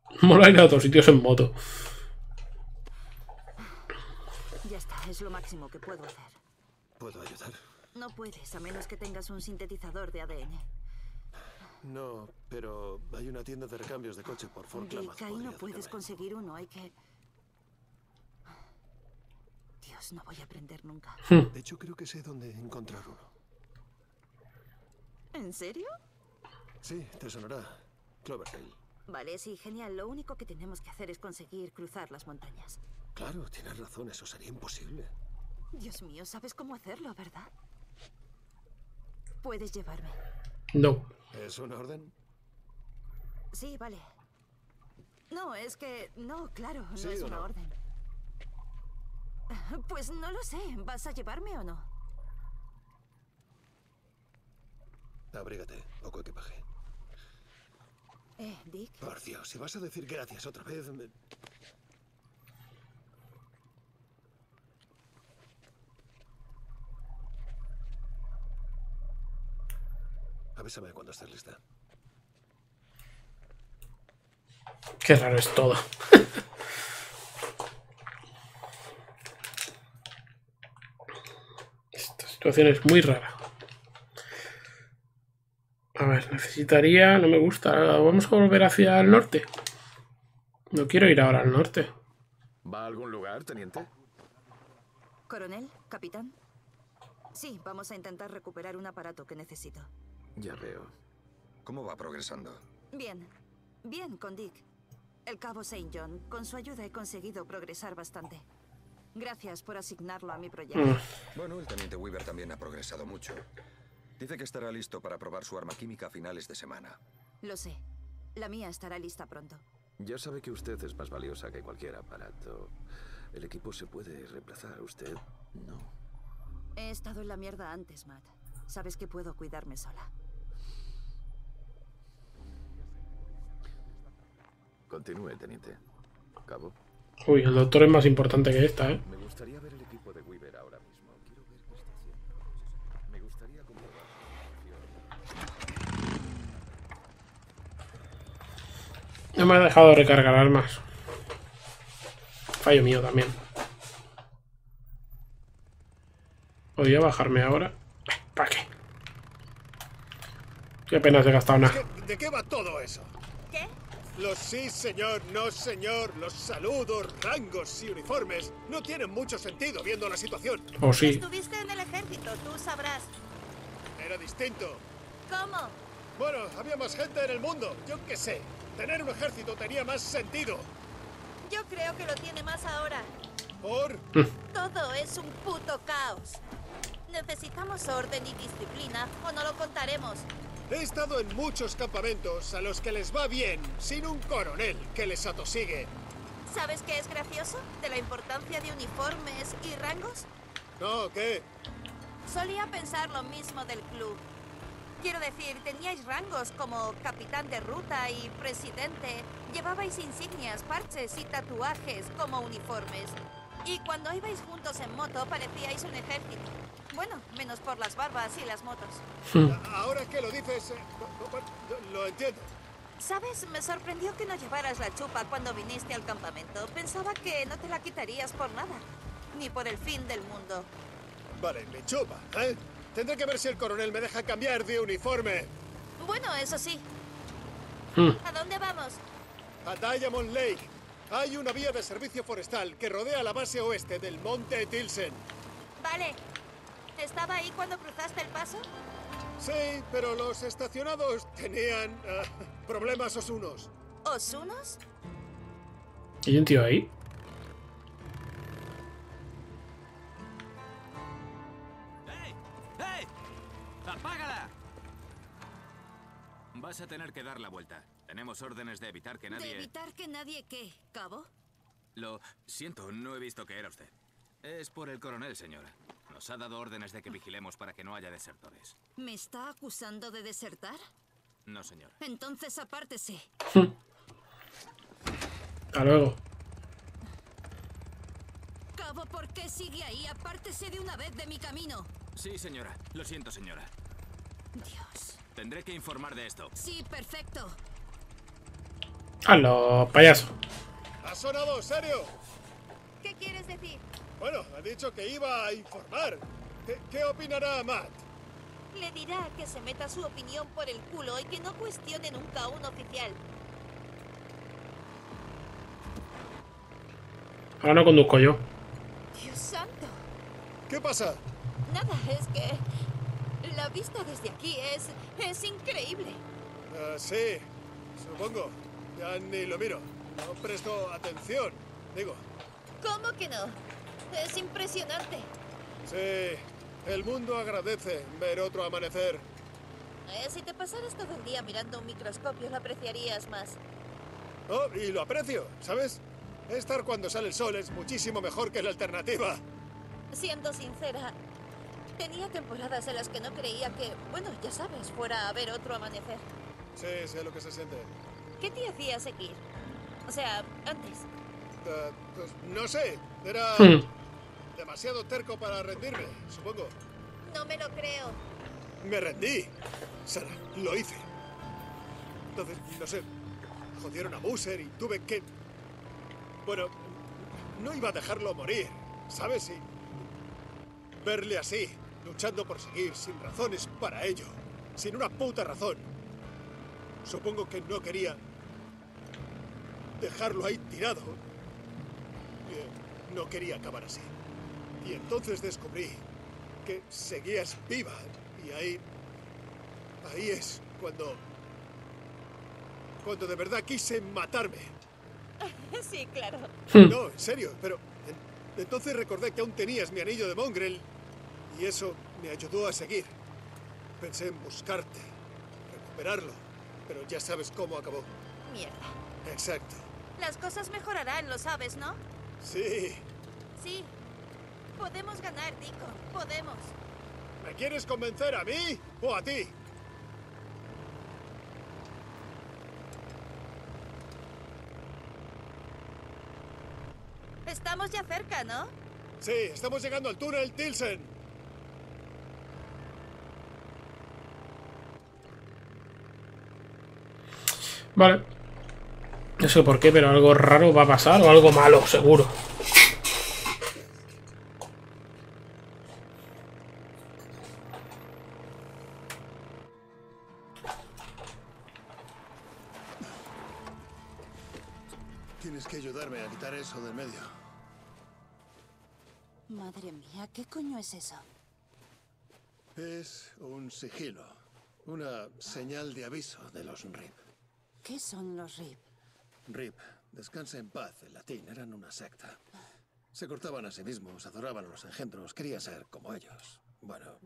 Mola ir a otros sitios en moto. Ya está, es lo máximo que puedo hacer. ¿Puedo ayudar? No puedes, a menos que tengas un sintetizador de ADN. No, pero hay una tienda de recambios de coche por Fort Klamath. Ahí no puedes conseguir uno, hay que... Dios, no voy a aprender nunca. De hecho, creo que sé dónde encontrar uno. ¿En serio? Sí, te sonará. Cloverdale. Vale, sí, genial. Lo único que tenemos que hacer es conseguir cruzar las montañas. Claro, tienes razón, eso sería imposible. Dios mío, sabes cómo hacerlo, ¿verdad? Puedes llevarme. No. ¿Es una orden? Sí, vale. No, es que... No, claro, no ¿Sí es una no? orden. Pues no lo sé. ¿Vas a llevarme o no? Abrígate, poco equipaje. Eh, Dick. Por Dios, si vas a decir gracias otra vez... me- Avísame cuando estés lista. Qué raro es todo. Esta situación es muy rara. A ver, necesitaría... No me gusta. Vamos a volver hacia el norte. No quiero ir ahora al norte. ¿Va a algún lugar, teniente? Coronel, capitán. Sí, vamos a intentar recuperar un aparato que necesito. Ya veo. ¿Cómo va progresando? Bien, bien con Dick. El cabo St. John, con su ayuda he conseguido progresar bastante. Gracias por asignarlo a mi proyecto. Mm, Bueno, el teniente Weaver también ha progresado mucho. Dice que estará listo para probar su arma química a finales de semana. Lo sé. La mía estará lista pronto. Ya sabe que usted es más valiosa que cualquier aparato. El equipo se puede reemplazar, usted no. He estado en la mierda antes, Matt. Sabes que puedo cuidarme sola. Continúe, teniente. Cabo. Uy, el doctor es más importante que esta, ¿eh? Me gustaría ver el equipo de Weaver ahora mismo. Quiero ver qué está haciendo. Me gustaría comprobar. No me ha dejado recargar armas. Fallo mío también. Podría bajarme ahora. ¿Para qué? Qué pena se ha gastado nada. ¿Qué- ¿De qué va todo eso? Los sí señor, no señor, los saludos, rangos y uniformes no tienen mucho sentido viendo la situación. O sí. Estuviste en el ejército, tú sabrás. Era distinto. ¿Cómo? Bueno, había más gente en el mundo, yo qué sé. Tener un ejército tenía más sentido. Yo creo que lo tiene más ahora. Por... Todo es un puto caos. Necesitamos orden y disciplina o no lo contaremos. He estado en muchos campamentos a los que les va bien sin un coronel que les atosigue. ¿Sabes qué es gracioso? De la importancia de uniformes y rangos. No, ¿qué? Solía pensar lo mismo del club. Quiero decir, teníais rangos como capitán de ruta y presidente. Llevabais insignias, parches y tatuajes como uniformes. Y cuando ibais juntos en moto parecíais un ejército. Bueno, menos por las barbas y las motos. A- Ahora que lo dices, eh, lo entiendo. ¿Sabes? Me sorprendió que no llevaras la chupa cuando viniste al campamento. Pensaba que no te la quitarías por nada. Ni por el fin del mundo. Vale, me chupa, ¿eh? Tendré que ver si el coronel me deja cambiar de uniforme. Bueno, eso sí. Hmm. ¿A dónde vamos? A Diamond Lake. Hay una vía de servicio forestal que rodea la base oeste del monte Tilsen. Vale. ¿Estaba ahí cuando cruzaste el paso? Sí, pero los estacionados tenían eh, problemas osunos. ¿Osunos? ¿Hay un tío ahí? ¡Hey! ¡Hey! ¡Apágala! Vas a tener que dar la vuelta. Tenemos órdenes de evitar que De nadie... evitar que nadie qué, cabo. Lo siento, no he visto que era usted. Es por el coronel, señora. Nos ha dado órdenes de que vigilemos para que no haya desertores. ¿Me está acusando de desertar? No, señora. Entonces apártese. Hasta luego. Cabo, ¿por qué sigue ahí? Apártese de una vez de mi camino. Sí, señora. Lo siento, señora. Dios. Tendré que informar de esto. Sí, perfecto. ¡Halo, payaso! ¿Ha sonado serio? ¿Qué quieres decir? Bueno, ha dicho que iba a informar. ¿Qué, qué opinará Matt? Le dirá que se meta su opinión por el culo y que no cuestione nunca a un oficial. Ahora no conduzco yo. Dios santo. ¿Qué pasa? Nada, es que la vista desde aquí es es increíble. Ah, sí, supongo. Ya ni lo miro. No presto atención. Digo, ¿Cómo que no? Es impresionante. sí, el mundo agradece ver otro amanecer. Eh, si te pasaras todo el día mirando un microscopio, lo apreciarías más. Oh, y lo aprecio, ¿sabes? Estar cuando sale el sol es muchísimo mejor que la alternativa. Siendo sincera, tenía temporadas en las que no creía que, bueno, ya sabes, fuera a ver otro amanecer. Sí, sé lo que se siente. ¿Qué te hacía seguir? O sea, antes. Ah, pues no sé, era Hmm. demasiado terco para rendirme, supongo. No me lo creo. Me rendí. Sara, lo hice. Entonces, no sé, jodieron a Muser y tuve que... Bueno, no iba a dejarlo morir, ¿sabes? Y verle así, luchando por seguir, sin razones para ello, sin una puta razón. Supongo que no quería dejarlo ahí tirado. No quería acabar así. Y entonces descubrí que seguías viva. Y ahí... Ahí es cuando... Cuando de verdad quise matarme. sí, claro. No, en serio, pero... en- entonces recordé que aún tenías mi anillo de Mongrel. Y eso me ayudó a seguir. Pensé en buscarte, recuperarlo. Pero ya sabes cómo acabó. Mierda. Exacto. Las cosas mejorarán, lo sabes, ¿no? Sí. Sí. Podemos ganar, Dico. Podemos. ¿Me quieres convencer a mí o a ti? Estamos ya cerca, ¿no? Sí, estamos llegando al túnel Tilsen. Vale. No sé por qué, pero algo raro va a pasar o algo malo, seguro. Tienes que ayudarme a quitar eso del medio. Madre mía, ¿qué coño es eso? Es un sigilo. Una señal de aviso de los RIP. ¿Qué son los RIP? RIP, descansa en paz, en latín, eran una secta. Se cortaban a sí mismos, adoraban a los engendros, quería ser como ellos. Bueno,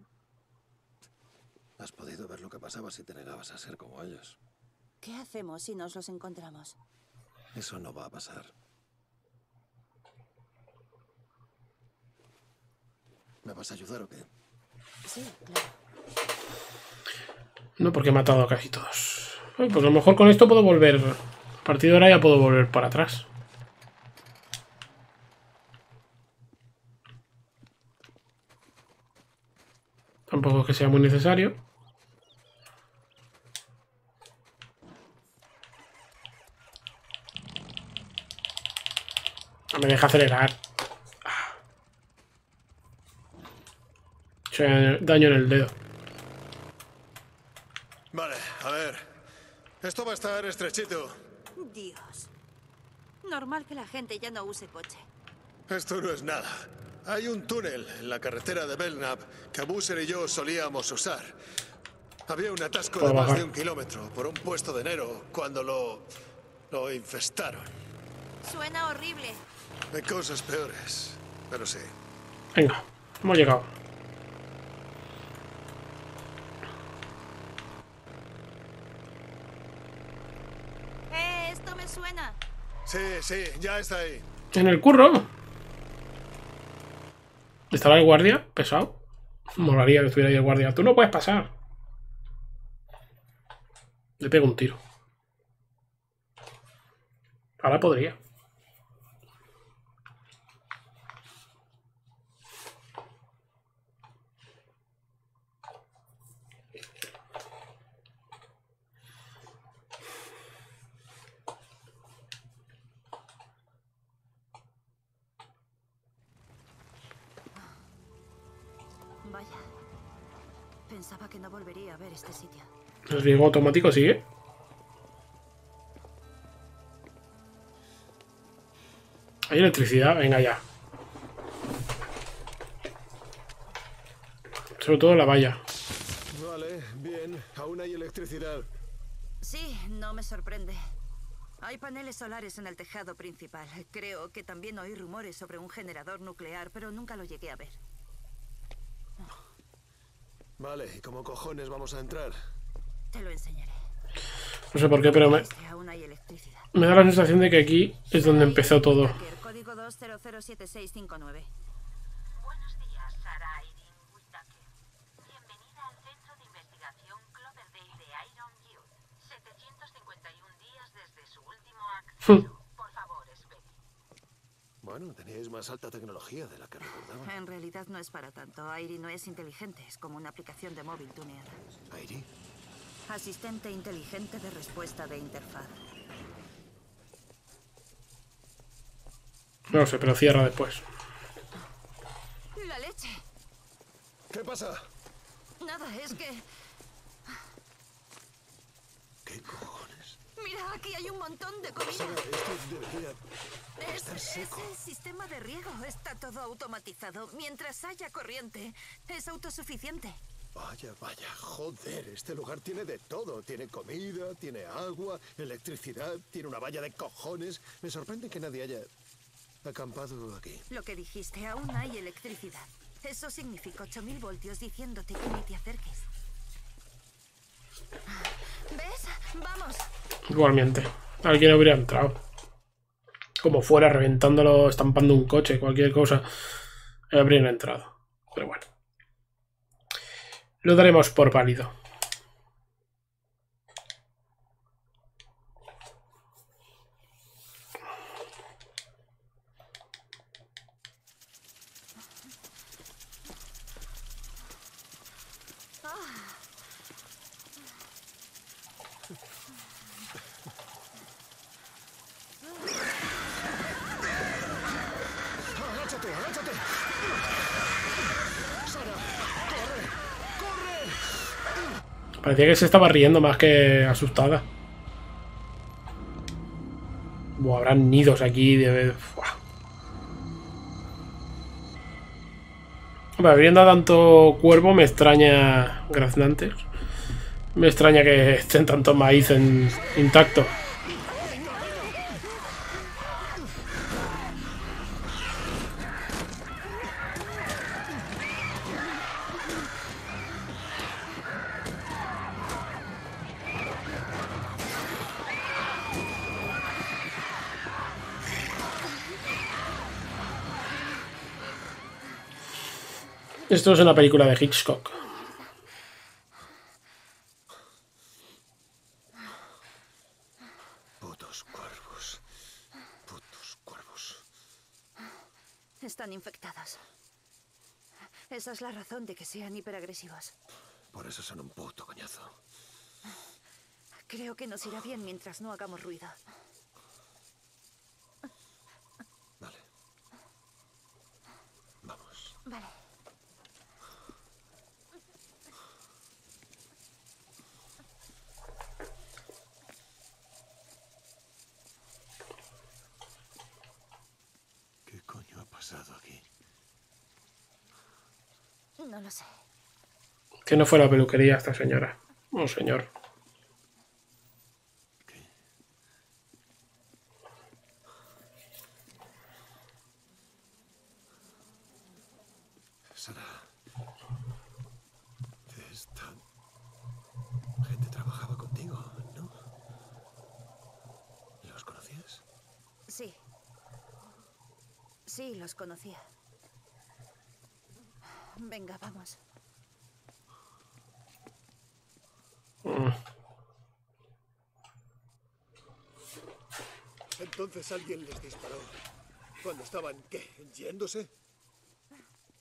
has podido ver lo que pasaba si te negabas a ser como ellos. ¿Qué hacemos si nos los encontramos? Eso no va a pasar. ¿Me vas a ayudar o qué? Sí, claro. No, porque he matado a casi todos. Ay, pues a lo mejor con esto puedo volver. De ahora ya puedo volver para atrás. Tampoco es que sea muy necesario. No me deja acelerar. Daño en el dedo. Vale, a ver. Esto va a estar estrechito. Dios. Normal que la gente ya no use coche. Esto no es nada. Hay un túnel en la carretera de Belknap que Busser y yo solíamos usar. Había un atasco de más de un kilómetro por un puesto de enero cuando lo... lo infestaron. Suena horrible. Hay cosas peores, pero sí. Venga, hemos llegado. Eh, esto me suena. Sí, sí, ya está ahí. En el curro. ¿Estará el guardia? Pesado. Molaría que estuviera ahí el guardia. Tú no puedes pasar. Le pego un tiro. Ahora podría. Ver este sitio. El riego automático sigue. Hay electricidad, venga ya. Sobre todo la valla. Vale, bien. Aún hay electricidad. Sí, no me sorprende. Hay paneles solares en el tejado principal. Creo que también oí rumores sobre un generador nuclear, pero nunca lo llegué a ver. Vale, ¿y cómo cojones vamos a entrar? Te lo enseñaré. No sé por qué, pero me, me da la sensación de que aquí es donde empezó todo. Código 2007659. Buenos días, Sara Irene Whittaker. Bienvenida al Centro de Investigación Cloverdale de Iron Youth. 751 días desde su último acceso. Más alta tecnología de la que recordaba. En realidad no es para tanto. Airi no es inteligente, es como una aplicación de móvil tuneada. Airi, Asistente inteligente de respuesta de interfaz. No sé, pero cierra después. ¡La leche! ¿qué pasa? Nada, es que... ¿Qué cojones? Mira, aquí hay un montón de comida. Sara, esto debería Es, el sistema de riego. Está todo automatizado. Mientras haya corriente, es autosuficiente. Vaya, vaya, joder, este lugar tiene de todo. Tiene comida, tiene agua, electricidad, tiene una valla de cojones. Me sorprende que nadie haya acampado aquí. Lo que dijiste, aún hay electricidad. Eso significa 8000 voltios diciéndote que ni te acerques. ¿Ves? Vamos. Igualmente. Alguien habría entrado. Como fuera, reventándolo, estampando un coche, cualquier cosa. Habrían entrado. Pero bueno. Lo daremos por válido. ¡Agáchate, agáchate! ¡Sara! ¡Corre! ¡Corre! Parecía que se estaba riendo más que asustada. Buah, habrán nidos aquí de... Buah. Hombre, habiendo tanto cuervo, me extraña... Graznantes. Me extraña que estén tanto maíz en... intacto. Esto es una película de Hitchcock. Putos cuervos. Putos cuervos. Están infectados. Esa es la razón de que sean hiperagresivos. Por eso son un puto coñazo. Creo que nos irá bien mientras no hagamos ruido. Vale. Vamos. Vale. ¿Qué coño ha pasado aquí? No lo sé. Que no fue a la peluquería esta señora. Un señor. Sara. Esta gente trabajaba contigo, ¿no? ¿Los conocías? Sí. Sí, los conocía. Venga, vamos. Entonces alguien les disparó. Cuando estaban, ¿qué? ¿Yéndose?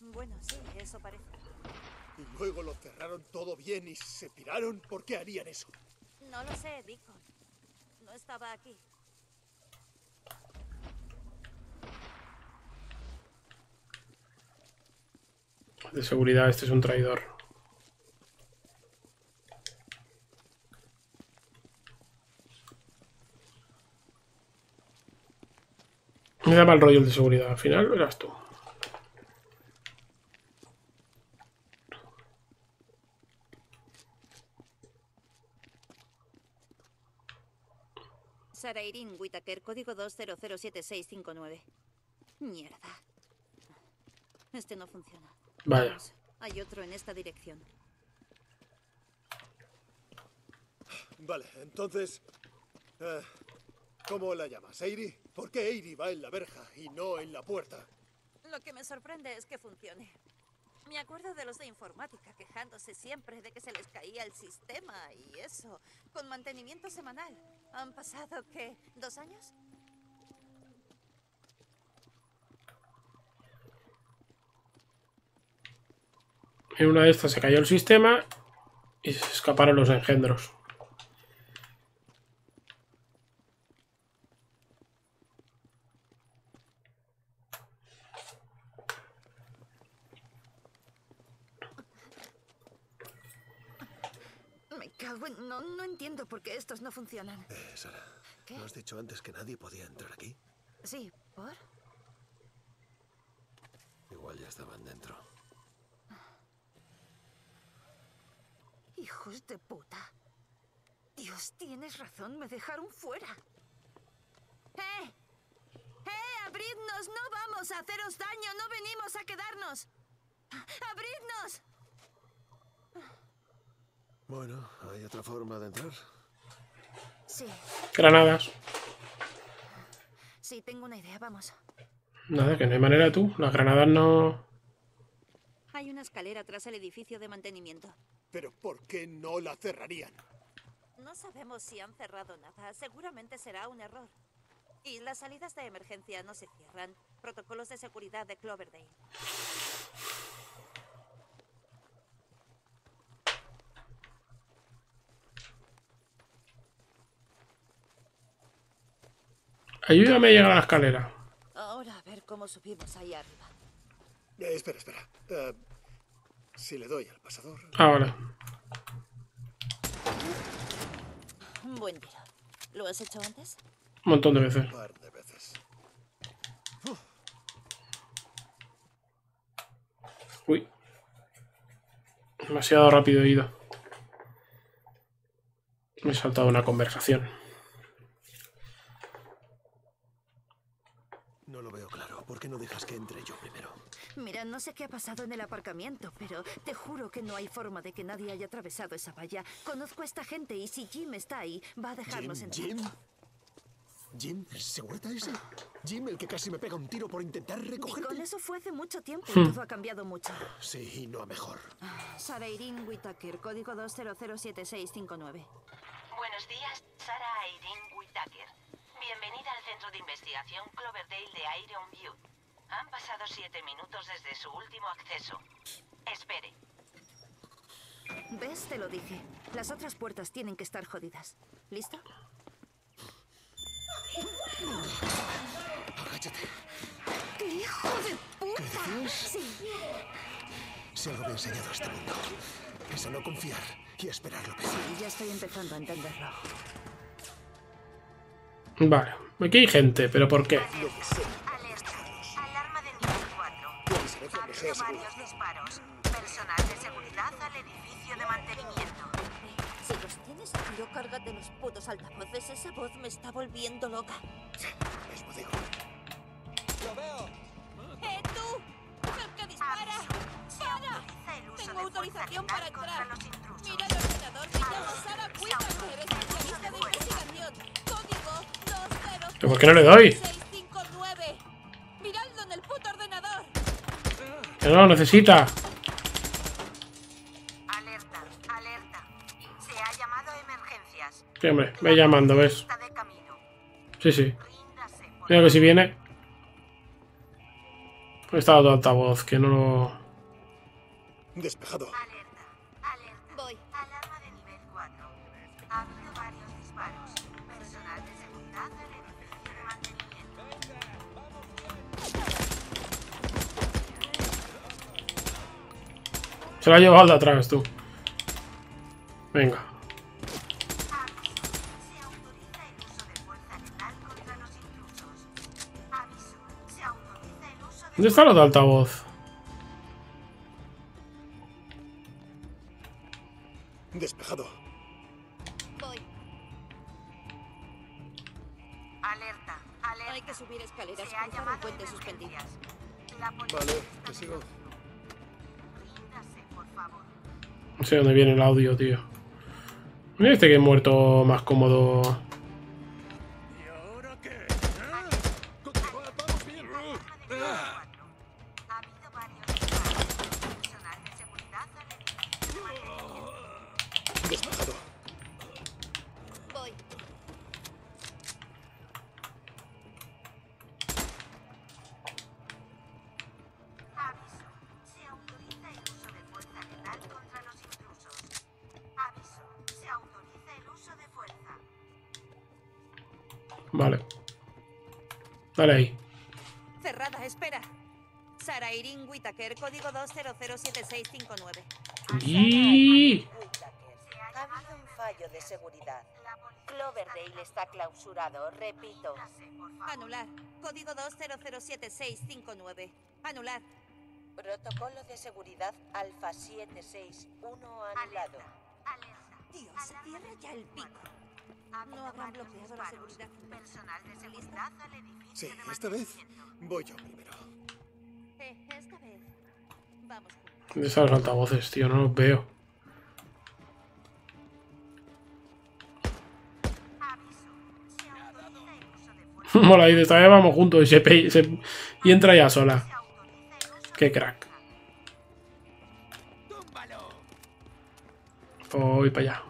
Bueno, sí, eso parece. Y luego lo cerraron todo bien y se piraron. ¿Por qué harían eso? No lo sé, Deacon. No estaba aquí. De seguridad, este es un traidor. Me da mal rollo el de seguridad. Al final verás tú. Sara Irene Whittaker, código 2007659. Mierda. Este no funciona. Vaya. Hay otro en esta dirección. Vale, entonces... eh, ¿Cómo la llamas? ¿Eiri? ¿Por qué Eiri va en la verja y no en la puerta? Lo que me sorprende es que funcione. Me acuerdo de los de informática quejándose siempre de que se les caía el sistema y eso, con mantenimiento semanal. ¿Han pasado, qué, dos años? En una de estas se cayó el sistema y se escaparon los engendros. Me cago en... No, no entiendo por qué estos no funcionan. Eh, Sara. ¿Qué? ¿No has dicho antes que nadie podía entrar aquí? Sí, ¿por? Igual ya estaban dentro. Hijos de puta. Dios, tienes razón, me dejaron fuera. ¡Eh! ¡Eh! ¡Abridnos! ¡No vamos a haceros daño! ¡No venimos a quedarnos! ¡Abridnos! Bueno, ¿hay otra forma de entrar? Sí, Granadas. sí, tengo una idea, vamos. Nada, que no hay manera tú. Las granadas no. Hay una escalera tras el edificio de mantenimiento. ¿Pero por qué no la cerrarían? No sabemos si han cerrado nada. Seguramente será un error. Y las salidas de emergencia no se cierran. Protocolos de seguridad de Cloverdale. Ayúdame a llegar a la escalera. Ahora a ver cómo subimos ahí arriba. Eh, espera, espera. Eh, si le doy al pasador... Ah, vale. Buen tiro. ¿Lo has hecho antes? Un montón de veces. Un par de veces. Uy. Demasiado rápido he ido. Me he saltado una conversación. No lo veo claro. ¿Por qué no dejas que entre yo primero? Mira, no sé qué ha pasado en el aparcamiento, pero te juro que no hay forma de que nadie haya atravesado esa valla. Conozco a esta gente y si Jim está ahí, va a dejarnos entrar. ¿Jim? ¿Jim? ¿El segurata ese? ¿Jim, el que casi me pega un tiro por intentar Y recogerte? con eso fue hace mucho tiempo Hmm. y todo ha cambiado mucho. Sí, y no a mejor. Sara Irene Whittaker, código 2007659. Buenos días, Sara Irene Whittaker. Bienvenida al Centro de Investigación Cloverdale de Iron View. Han pasado siete minutos desde su último acceso. Espere. ¿Ves? Te lo dije. Las otras puertas tienen que estar jodidas. ¿Listo? Agáchate. ¡Qué hijo de puta! Sí. Si algo me ha enseñado este mundo, es a no confiar y a esperar lo peor. Sí, ya estoy empezando a entenderlo. Vale. Aquí hay gente, pero ¿por qué? Alerta. Alarma Varios disparos. Personal de seguridad al edificio de mantenimiento. Si los tienes tiro, cárgate los putos altavoces. Esa voz me está volviendo loca. Mismo digo. ¡Eh, tú! ¡El que dispara! ¡Para! Tengo autorización para entrar. Mira el ordenador. Me llamo Sara Whittaker, especialista de investigación. Código 20. ¿Pero por qué no le doy? Que no lo necesita. Alerta. Alerta. Se ha llamado a emergencias. Sí, hombre, ve llamando, ¿ves? Sí, sí. Mira que si viene. He estado altavoz, que no lo. Despejado. Se lo ha llevado al de atrás, tú. Venga. ¿Dónde está lo de altavoz? Despejado. Voy. Alerta. Alerta. Hay que subir escaleras, Se ha llamado puente. La policía Vale, te sigo. No sé dónde viene el audio, tío. Mira este que he muerto más cómodo. Vale. Dale ahí. Cerrada, espera. Sara Irene Whittaker, código 2007659. Y... Ha habido un fallo de seguridad. Cloverdale está clausurado, repito. Anular. Código 2007659. Anular. Protocolo de seguridad Alfa 761 anulado. Dios, cierra ya el pico. No habrán bloqueado la seguridad. Personal de seguridad al edificio Sí, de esta vez voy yo primero. Eh, esta vez. Vamos juntos. ¿Dónde están los altavoces, tío? No los veo. Mola, y de esta vez vamos juntos y se, pe- se- y entra ya sola. Qué crack. Voy para allá.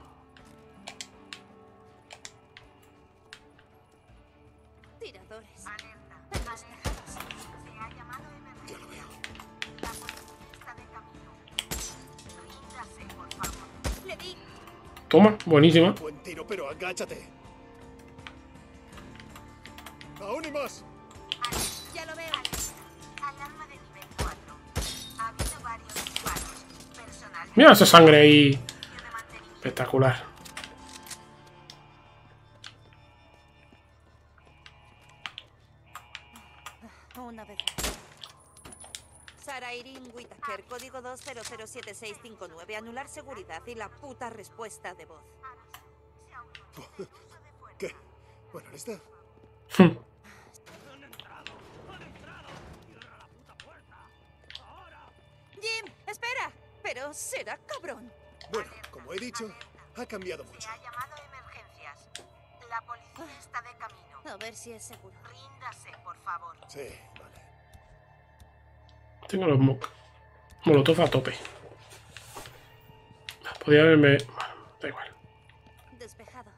Toma, buenísima. Buen tiro, pero agáchate. ¡Aún y más! Ya lo veo. Alarma de nivel 4. Ha habido varios disparos. Personal Mira esa sangre ahí. Espectacular. Código 2007659. Anular seguridad y la puta respuesta de voz. ¿Qué? Bueno, ¿lista? Jim, espera. Pero será cabrón. Bueno, como he dicho, ha cambiado mucho. Ha llamado a emergencias. La policía está de camino. A ver si es seguro. Ríndase, por favor. Sí, vale. Tengo los mo molotov a tope. Podría haberme... Bueno, da igual. Despejado.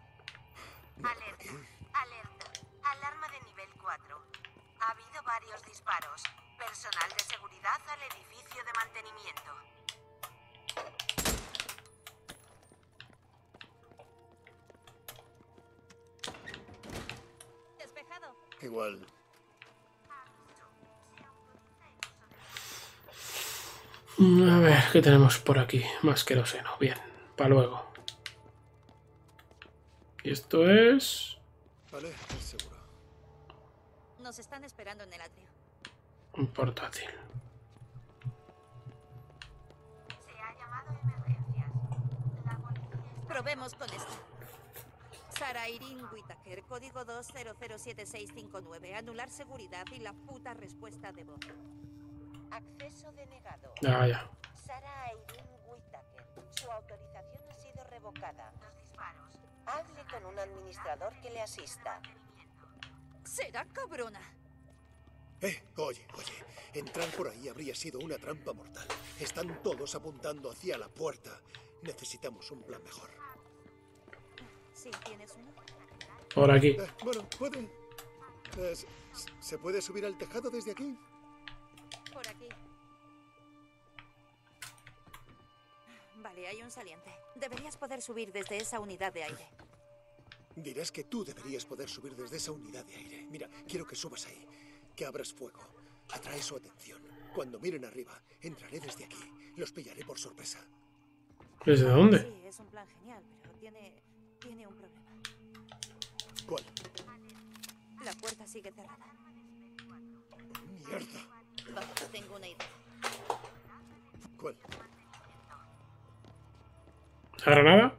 Alerta, alerta. Alarma de nivel 4. Ha habido varios disparos. Personal de seguridad al edificio de mantenimiento. Despejado. Igual. A ver, ¿qué tenemos por aquí? Más queroseno. Bien, para luego. Y esto es... Vale, es seguro. Nos están esperando en el atrio. Un portátil. Se ha llamado emergencias. La policía. Probemos con esto. Sara Irene Whittaker, código 2007659. Anular seguridad y la puta respuesta de voz. Acceso denegado. Ah, ya. Sara Irene Whittaker. Su autorización ha sido revocada. Los disparos. Hable con un administrador que le asista. Será cabrona. Eh, oye, oye. Entrar por ahí habría sido una trampa mortal. Están todos apuntando hacia la puerta. Necesitamos un plan mejor. Sí, tienes uno. Por aquí. Eh, bueno, puede. Eh, ¿se- ¿Se puede subir al tejado desde aquí? Vale, hay un saliente. Deberías poder subir desde esa unidad de aire. Dirás que tú deberías poder subir desde esa unidad de aire. Mira, quiero que subas ahí, que abras fuego. Atrae su atención. Cuando miren arriba, entraré desde aquí. Los pillaré por sorpresa. ¿Desde dónde? Sí, es un plan genial, pero tiene, tiene un problema. ¿Cuál? La puerta sigue cerrada. Mierda. Vamos, tengo una idea. ¿Cuál? ¿La granada?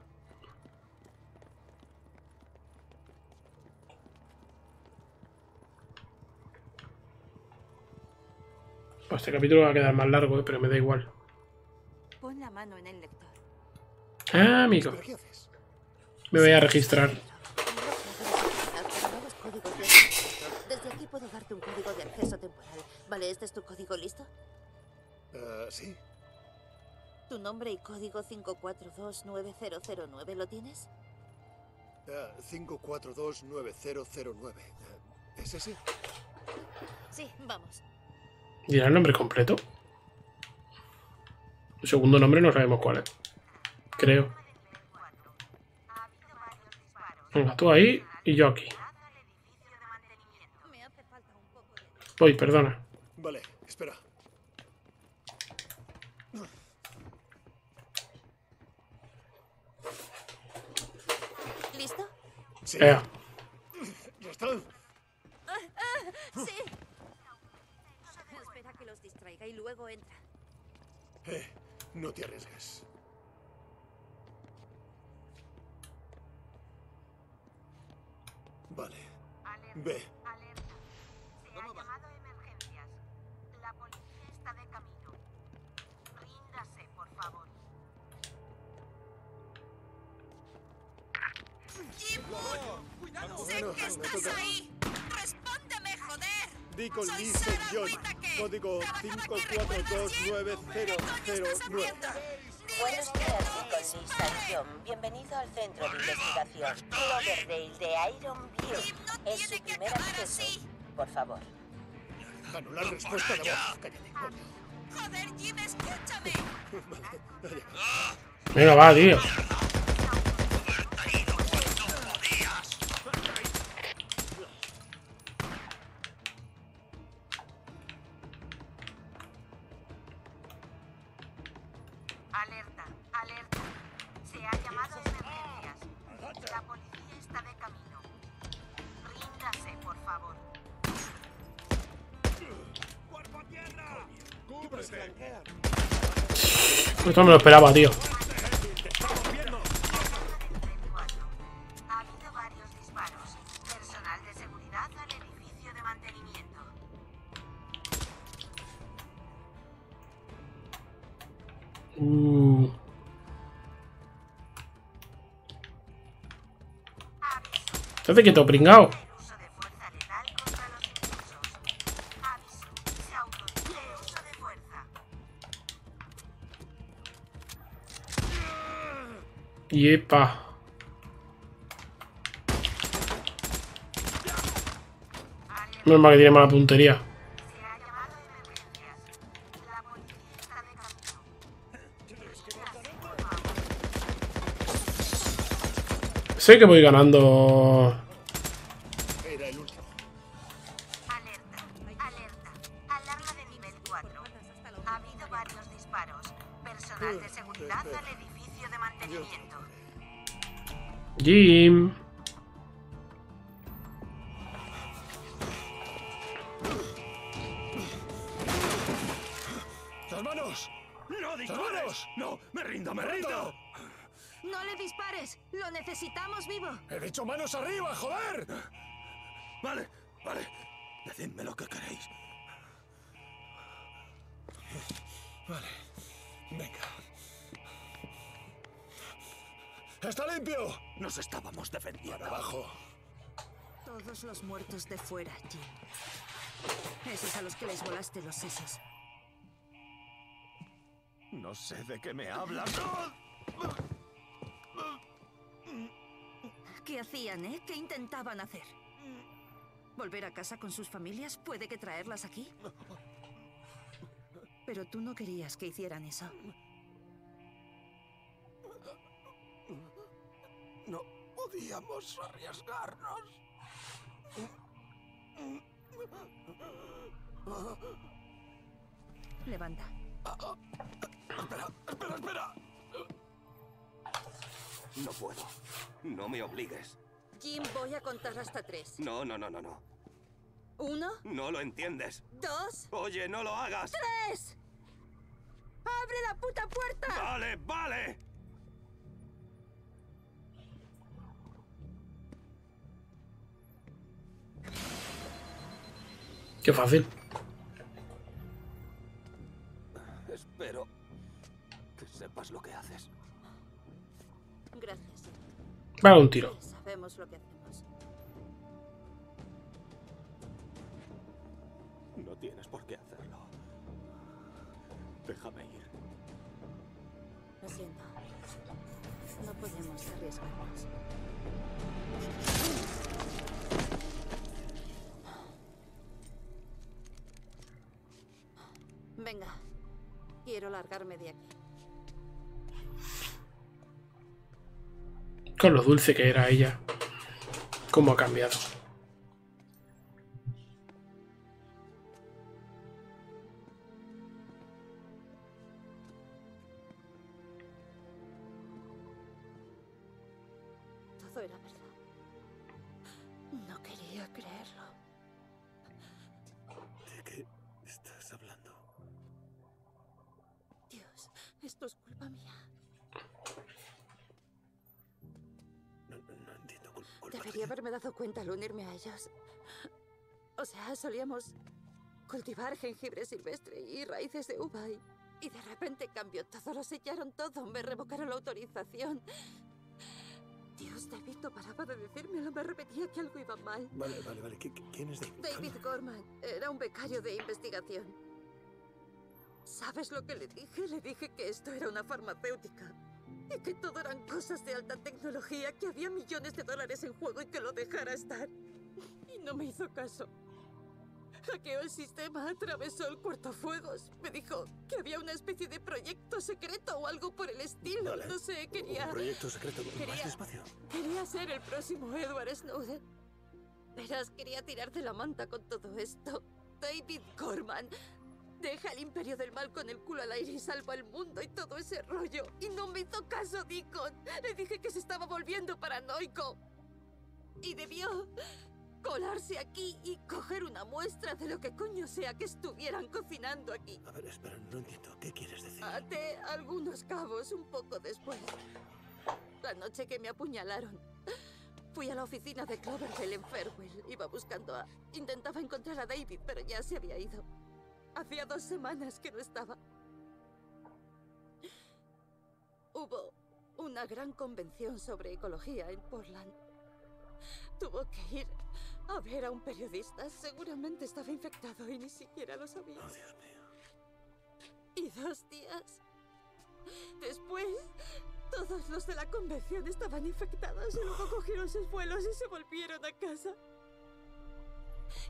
Pues este capítulo va a quedar más largo, eh, pero me da igual. Pon la mano en el lector. Ah, amigo. Me voy a registrar. Desde aquí puedo darte un código de acceso temporal. Vale, ¿este es tu código listo? Ah, sí. Tu nombre y código 5429009, ¿lo tienes? Ah, 5429009. Ah, ¿Es ese? Sí, vamos. ¿Dirá el nombre completo? El segundo nombre no sabemos cuál es. Creo. Venga, tú ahí y yo aquí. Voy, perdona. Vale, espera. ¿Listo? Sí. Ea. ¿Ya está? ¡Sí! Espera que los distraiga y luego entra. Eh, no te arriesgues. Vale. Ve. ¡Sé Bueno, que estás toca. ahí! ¡Respóndeme, joder! Deacon Soy. John. Whittaker. Código Trabajaba aquí, ¿recuerdas, Jim? 5429009. Buenos días. John. Bienvenido al centro de investigación Cloverdale de Iron View. Es su primer acceso. Por favor. Anular respuesta de voz. Cállate. ¡Joder, Jim, escúchame! Venga, va, tío. Esto me lo esperaba, tío. Ha habido varios disparos. Yepa. Menos mal que tiene mala puntería. Sé que voy ganando. Dispares! ¡No! ¡Me rindo, me rindo! ¡No le dispares! ¡Lo necesitamos vivo! ¡He dicho manos arriba, joder! Vale, vale. Decidme lo que queréis. Vale. Venga. ¡Está limpio! Nos estábamos defendiendo. abajo. Todos los muertos de fuera, Jim. Esos a los que les volaste los sesos. No sé de qué me hablas. ¿Qué hacían, eh? ¿Qué intentaban hacer? ¿Volver a casa con sus familias? ¿Puede que traerlas aquí? Pero tú no querías que hicieran eso. No podíamos arriesgarnos. Levanta. Espera, espera, espera. No puedo. No me obligues. Jim, voy a contar hasta tres. No, no, no, no, no. Uno, No lo entiendes. dos, Oye, no lo hagas. tres. ¡Abre la puta puerta! Vale, vale. Qué fácil. Espero sepas lo que haces. Gracias. Vale, un tiro. Sabemos lo que hacemos. No tienes por qué hacerlo. Déjame ir. Lo siento. No podemos arriesgarnos. Venga. Quiero largarme de aquí. Con lo dulce que era ella. Cómo ha cambiado. Todo era verdad. No quería creerlo. ¿De qué estás hablando? Dios, esto es culpa mía. Debería haberme dado cuenta al unirme a ellos. O sea, solíamos cultivar jengibre silvestre y raíces de uva y, y de repente cambió todo, lo sellaron todo, me revocaron la autorización. Dios, David no paraba de decírmelo, me repetía que algo iba mal. Vale, vale, vale. ¿Qui- qui- ¿Quién es David? David Gorman era un becario de investigación. ¿Sabes lo que le dije? Le dije que esto era una farmacéutica. Y que todo eran cosas de alta tecnología, que había millones de dólares en juego y que lo dejara estar. Y no me hizo caso. Hackeó el sistema, atravesó el cortafuegos. Me dijo que había una especie de proyecto secreto o algo por el estilo. Vale. No sé, quería... Un proyecto secreto. Más Quería- despacio. Quería ser el próximo Edward Snowden. Verás, quería tirar de la manta con todo esto. David Gorman deja el imperio del mal con el culo al aire y salva el mundo y todo ese rollo. Y no me hizo caso, Deacon. Le dije que se estaba volviendo paranoico. Y debió... colarse aquí y coger una muestra de lo que coño sea que estuvieran cocinando aquí. A ver, espera, no entiendo. ¿Qué quieres decir? Até algunos cabos un poco después. La noche que me apuñalaron. Fui a la oficina de Cloverdale en Fairwell. Iba buscando a... Intentaba encontrar a David, pero ya se había ido. Hacía dos semanas que no estaba. Hubo una gran convención sobre ecología en Portland. Tuvo que ir a ver a un periodista. Seguramente estaba infectado y ni siquiera lo sabía. Oh, Dios mío. Y dos días después, todos los de la convención estaban infectados y luego cogieron sus vuelos y se volvieron a casa.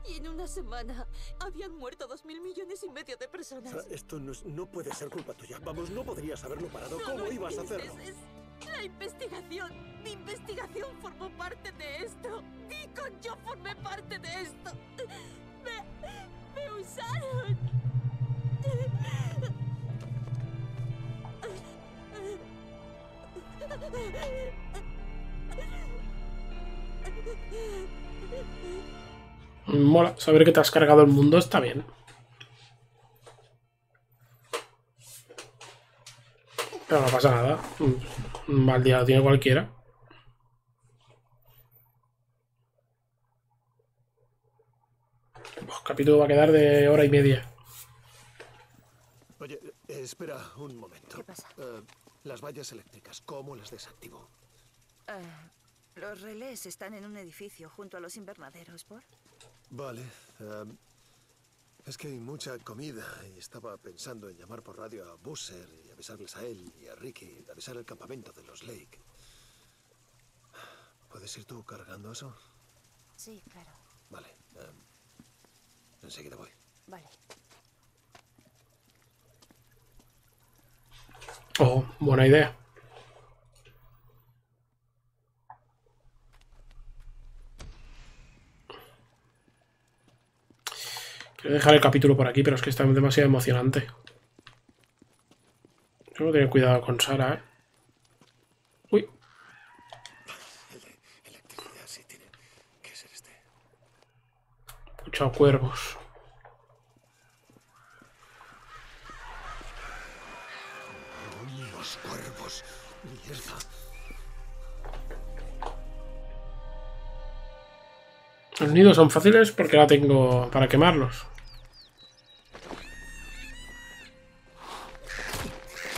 Y en una semana habían muerto dos mil millones y medio de O personas. sea, esto no, es- no puede ser culpa tuya. Vamos, no podrías haberlo parado. No ¿Cómo ibas a hacerlo? es la investigación. Mi investigación formó parte de esto. Deacon, yo formé parte de esto. Me, me usaron. Mola, saber que te has cargado el mundo está bien. Pero no pasa nada. Un- mal día lo tiene cualquiera. El capítulo va a quedar de hora y media. Oye, espera un momento. ¿Qué pasa? Eh, las vallas eléctricas, ¿cómo las desactivo? Eh, los relés están en un edificio junto a los invernaderos, ¿por? Vale. em, es que hay mucha comida y estaba pensando en llamar por radio a Busser y avisarles a él y a Ricky, avisar el campamento de los Lake. ¿Puedes ir tú cargando eso? Sí, claro. Vale. em, enseguida voy. Vale. Oh, buena idea. Quiero dejar el capítulo por aquí, pero es que está demasiado emocionante. Tengo que tener cuidado con Sara, ¿eh? Uy, Electricidad sí cuervos. Los. Los nidos son fáciles porque ahora tengo para quemarlos.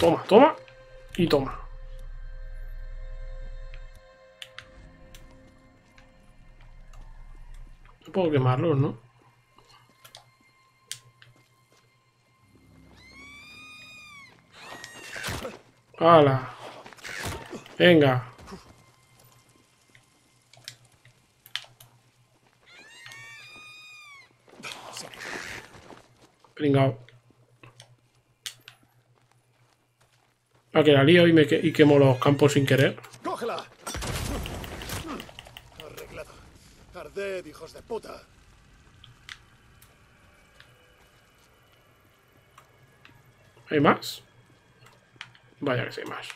Toma, toma y toma. No puedo quemarlos, ¿no? ¡Hala! Venga. Pringao. Ah, que la lío y, me y quemo los campos sin querer. ¡Cógela! Arreglado. Arded, hijos de puta. ¿Hay más? Vaya que sí hay más.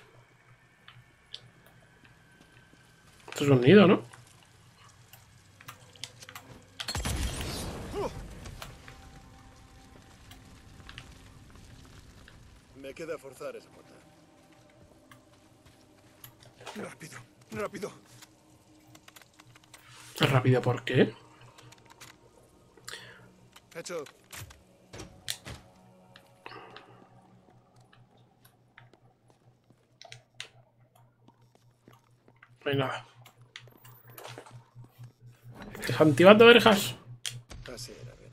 Esto es un nido, ¿no? Me queda forzar esa puerta. Rápido, rápido. Rápido, ¿por qué? Hecho. Nada. ¿Desactivando verjas? Así era, bien.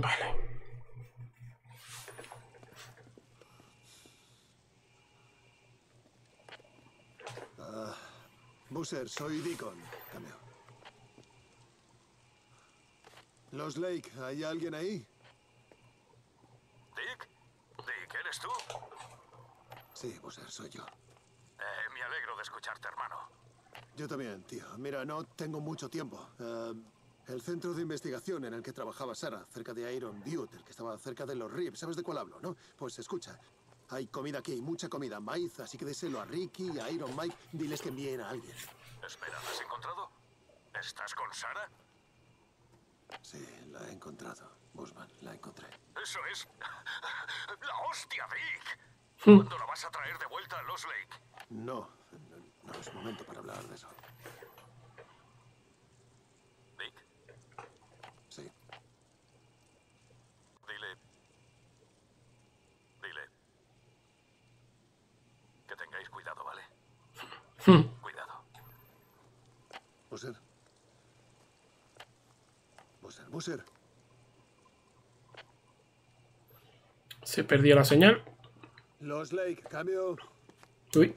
Vale. Ah, Soy Deacon. Cambio. Los Lake, ¿hay alguien ahí? Dick, Dick, ¿eres tú? Sí, Busser, soy yo. Eh, me alegro de escucharte, hermano. Yo también, tío. Mira, no tengo mucho tiempo. Eh, el centro de investigación en el que trabajaba Sara, cerca de Iron Butte, el que estaba cerca de los Ribs. ¿Sabes de cuál hablo, no? Pues escucha. Hay comida aquí, mucha comida, maíz, así que déselo a Ricky y a Iron Mike. Diles que envíen a alguien. Espera, ¿la has encontrado? ¿Estás con Sara? Sí, la he encontrado. Busman, la encontré. Eso es... ¡La hostia, Dick! Hmm. ¿Cuándo la vas a traer de vuelta a Lost Lake? No, no es momento para hablar de eso. Dick, Sí. dile... Dile... Que tengáis cuidado, ¿vale? Hmm. Cuidado. Busser. Se perdió la señal. Los Lake, cambio. Uy,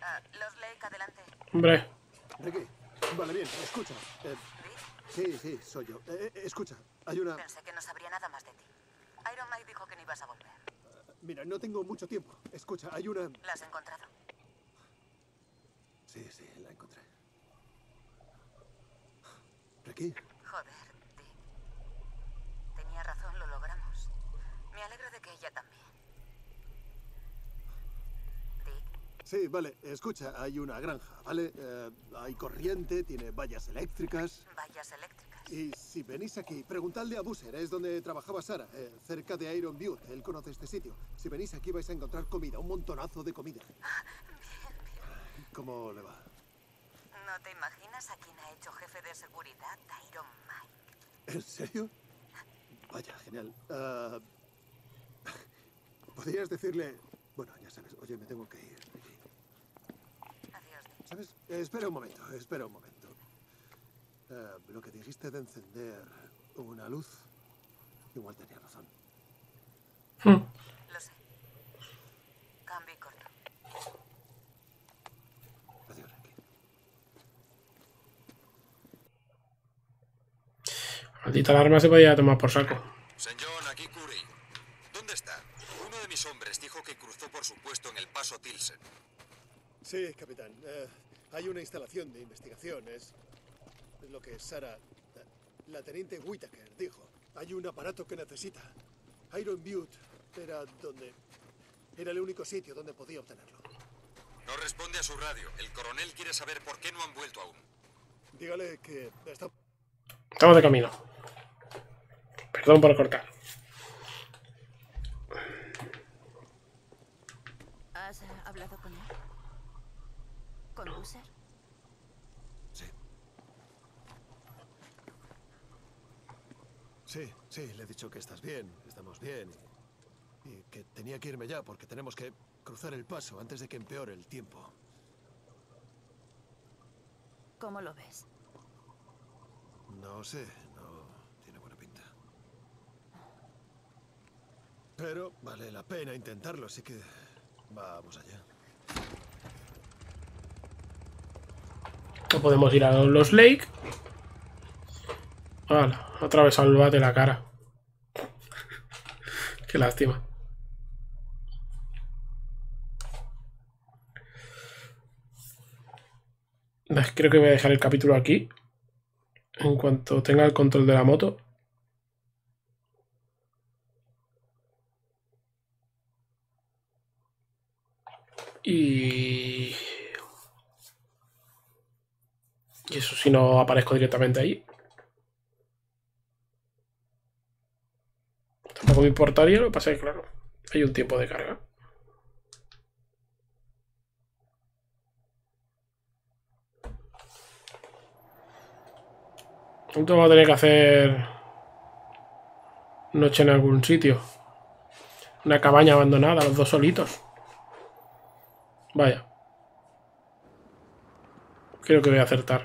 Ah, los Lake, adelante. hombre. Ricky, vale, bien, escucha. Eh, sí, sí, soy yo. Eh, eh, escucha, hay una... Pensé que no sabría nada más de ti. Iron Mike dijo que no ibas a volver. Mira, no tengo mucho tiempo. Escucha, hay una... ¿La has encontrado? Sí, sí, la encontré. Ricky, Joder, Dick. Tenía razón, lo logramos. Me alegro de que ella también. sí, vale, escucha, hay una granja, ¿vale? Eh, hay corriente, tiene vallas eléctricas. Vallas eléctricas. Y si venís aquí, preguntadle a Busser, es donde trabajaba Sara, eh, cerca de Iron Butte. Él conoce este sitio. Si venís aquí vais a encontrar comida, un montonazo de comida. ¿Cómo le va? ¿No te imaginas a quién ha hecho jefe de seguridad Iron Mike? ¿En serio? Vaya, genial. Ah, Podrías decirle... Bueno, ya sabes, oye, me tengo que ir. Adiós. ¿Sabes? Eh, espera un momento, espera un momento. Ah, lo que dijiste de encender una luz, igual tenía razón. Lo sé. Cambio y corto. Adiós, Ricky. Maldita alarma se podía tomar por saco. Señor, aquí Curry. ¿Dónde está? Uno de mis hombres dijo que cruzó por su puesto en el paso Tilsen. Sí, capitán. Eh, hay una instalación de investigación. Es lo que Sara, eh, la teniente Whitaker, dijo. Hay un aparato que necesita. Iron Butte era donde... Era el único sitio donde podía obtenerlo. No responde a su radio. El coronel quiere saber por qué no han vuelto aún. Dígale que está... Estamos de camino. Perdón por cortar. ¿Has hablado con él? ¿Con Busser? Sí, sí, le he dicho que estás bien, estamos bien. Y, y que tenía que irme ya porque tenemos que cruzar el paso antes de que empeore el tiempo. ¿Cómo lo ves? No sé, no tiene buena pinta. Pero vale la pena intentarlo, así que vamos allá. No podemos ir a los Lake. Hala, otra vez al de la cara. Qué lástima. Creo que voy a dejar el capítulo aquí. En cuanto tenga el control de la moto. Y... Y eso si no aparezco directamente ahí. Tampoco me importaría, lo que pasa es que, claro, hay un tiempo de carga. Entonces vamos a tener que hacer noche en algún sitio. Una cabaña abandonada, los dos solitos. Vaya. Creo que voy a acertar.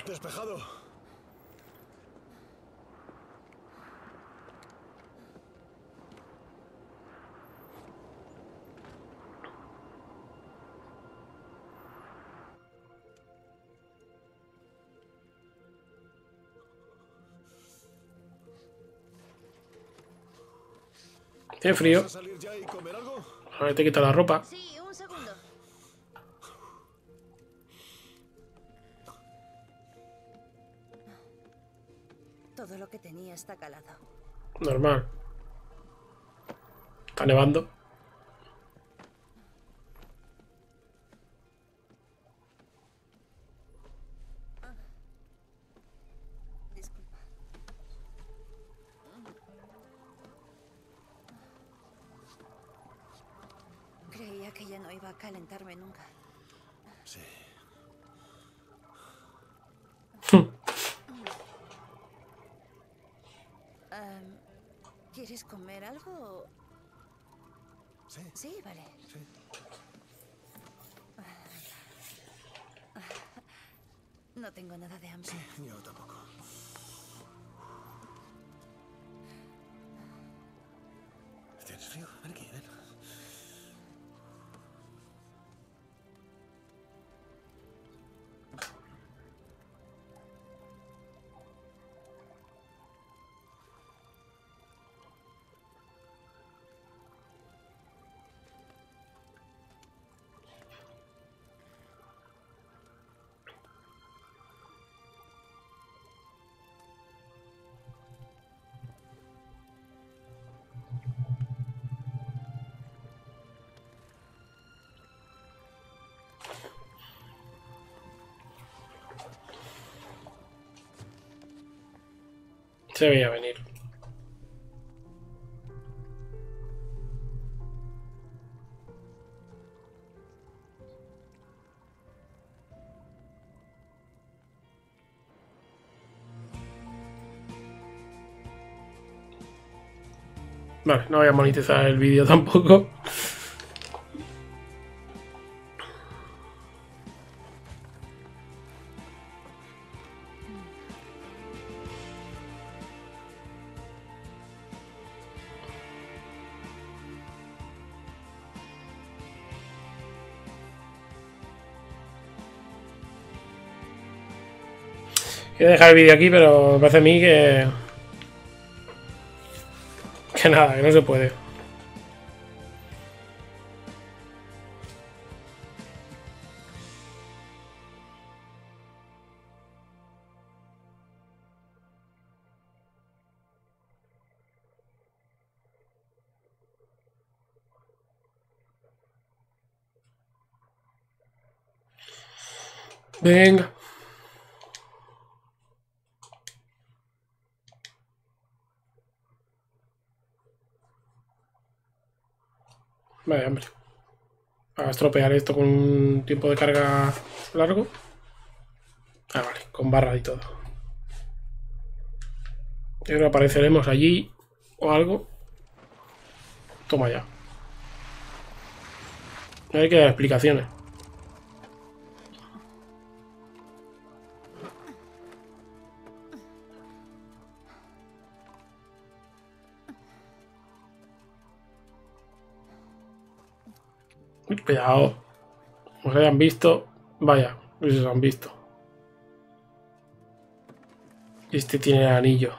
Tiene frío. Ahora te quita la ropa. Sí, un segundo. Todo lo que tenía está calado. Normal. Está nevando. Hambre. Yo tampoco. ¿Tienes frío? Ven aquí, Se veía venir. Vale, no voy a monetizar el vídeo tampoco. Dejar el vídeo aquí, pero me parece a mí que... Que nada, que no se puede. Venga. Vaya, hombre. A estropear esto con un tiempo de carga largo. Ah, vale, con barra y todo. Creo que apareceremos allí o algo. Toma ya. Hay que dar explicaciones. Cuidado. Os hayan visto. Vaya, os han visto. Este tiene el anillo.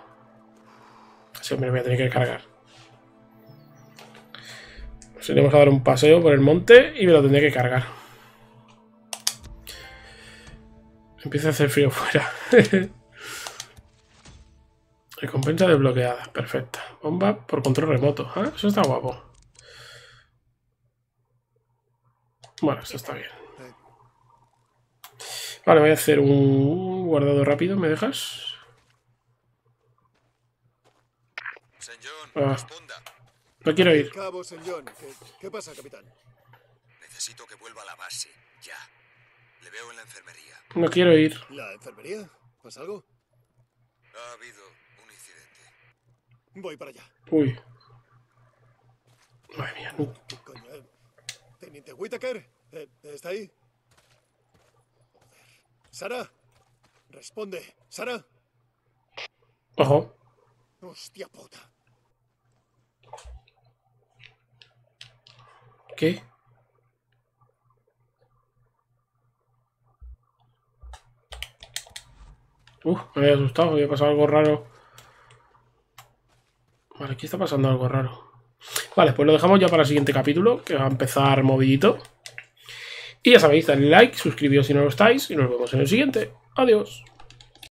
Ese me voy a tener que cargar. Nos a dar un paseo por el monte y me lo tendré que cargar. Empieza a hacer frío fuera. Recompensa desbloqueada. Perfecta. Bomba por control remoto. Ah, Eso está guapo. Bueno, esto está bien. Vale, voy a hacer un guardado rápido. ¿Me dejas? Ah, no quiero ir. Cabo St. John. ¿Qué, qué pasa, capitán? Necesito que vuelva a la base. Ya. Le veo en la enfermería. No quiero ir. ¿La enfermería? ¿Pasa algo? Ha habido un incidente. Voy para allá. Uy. Madre mía. no. Eh. Teniente Whittaker, eh, ¿está ahí? Joder. Sara, responde. Sara. Ojo. Hostia puta. ¿Qué? Uf, me había asustado, había pasado algo raro. Vale, aquí está pasando algo raro. Vale, pues lo dejamos ya para el siguiente capítulo, que va a empezar movidito. Y ya sabéis, dadle like, suscribíos si no lo estáis, y nos vemos en el siguiente. Adiós.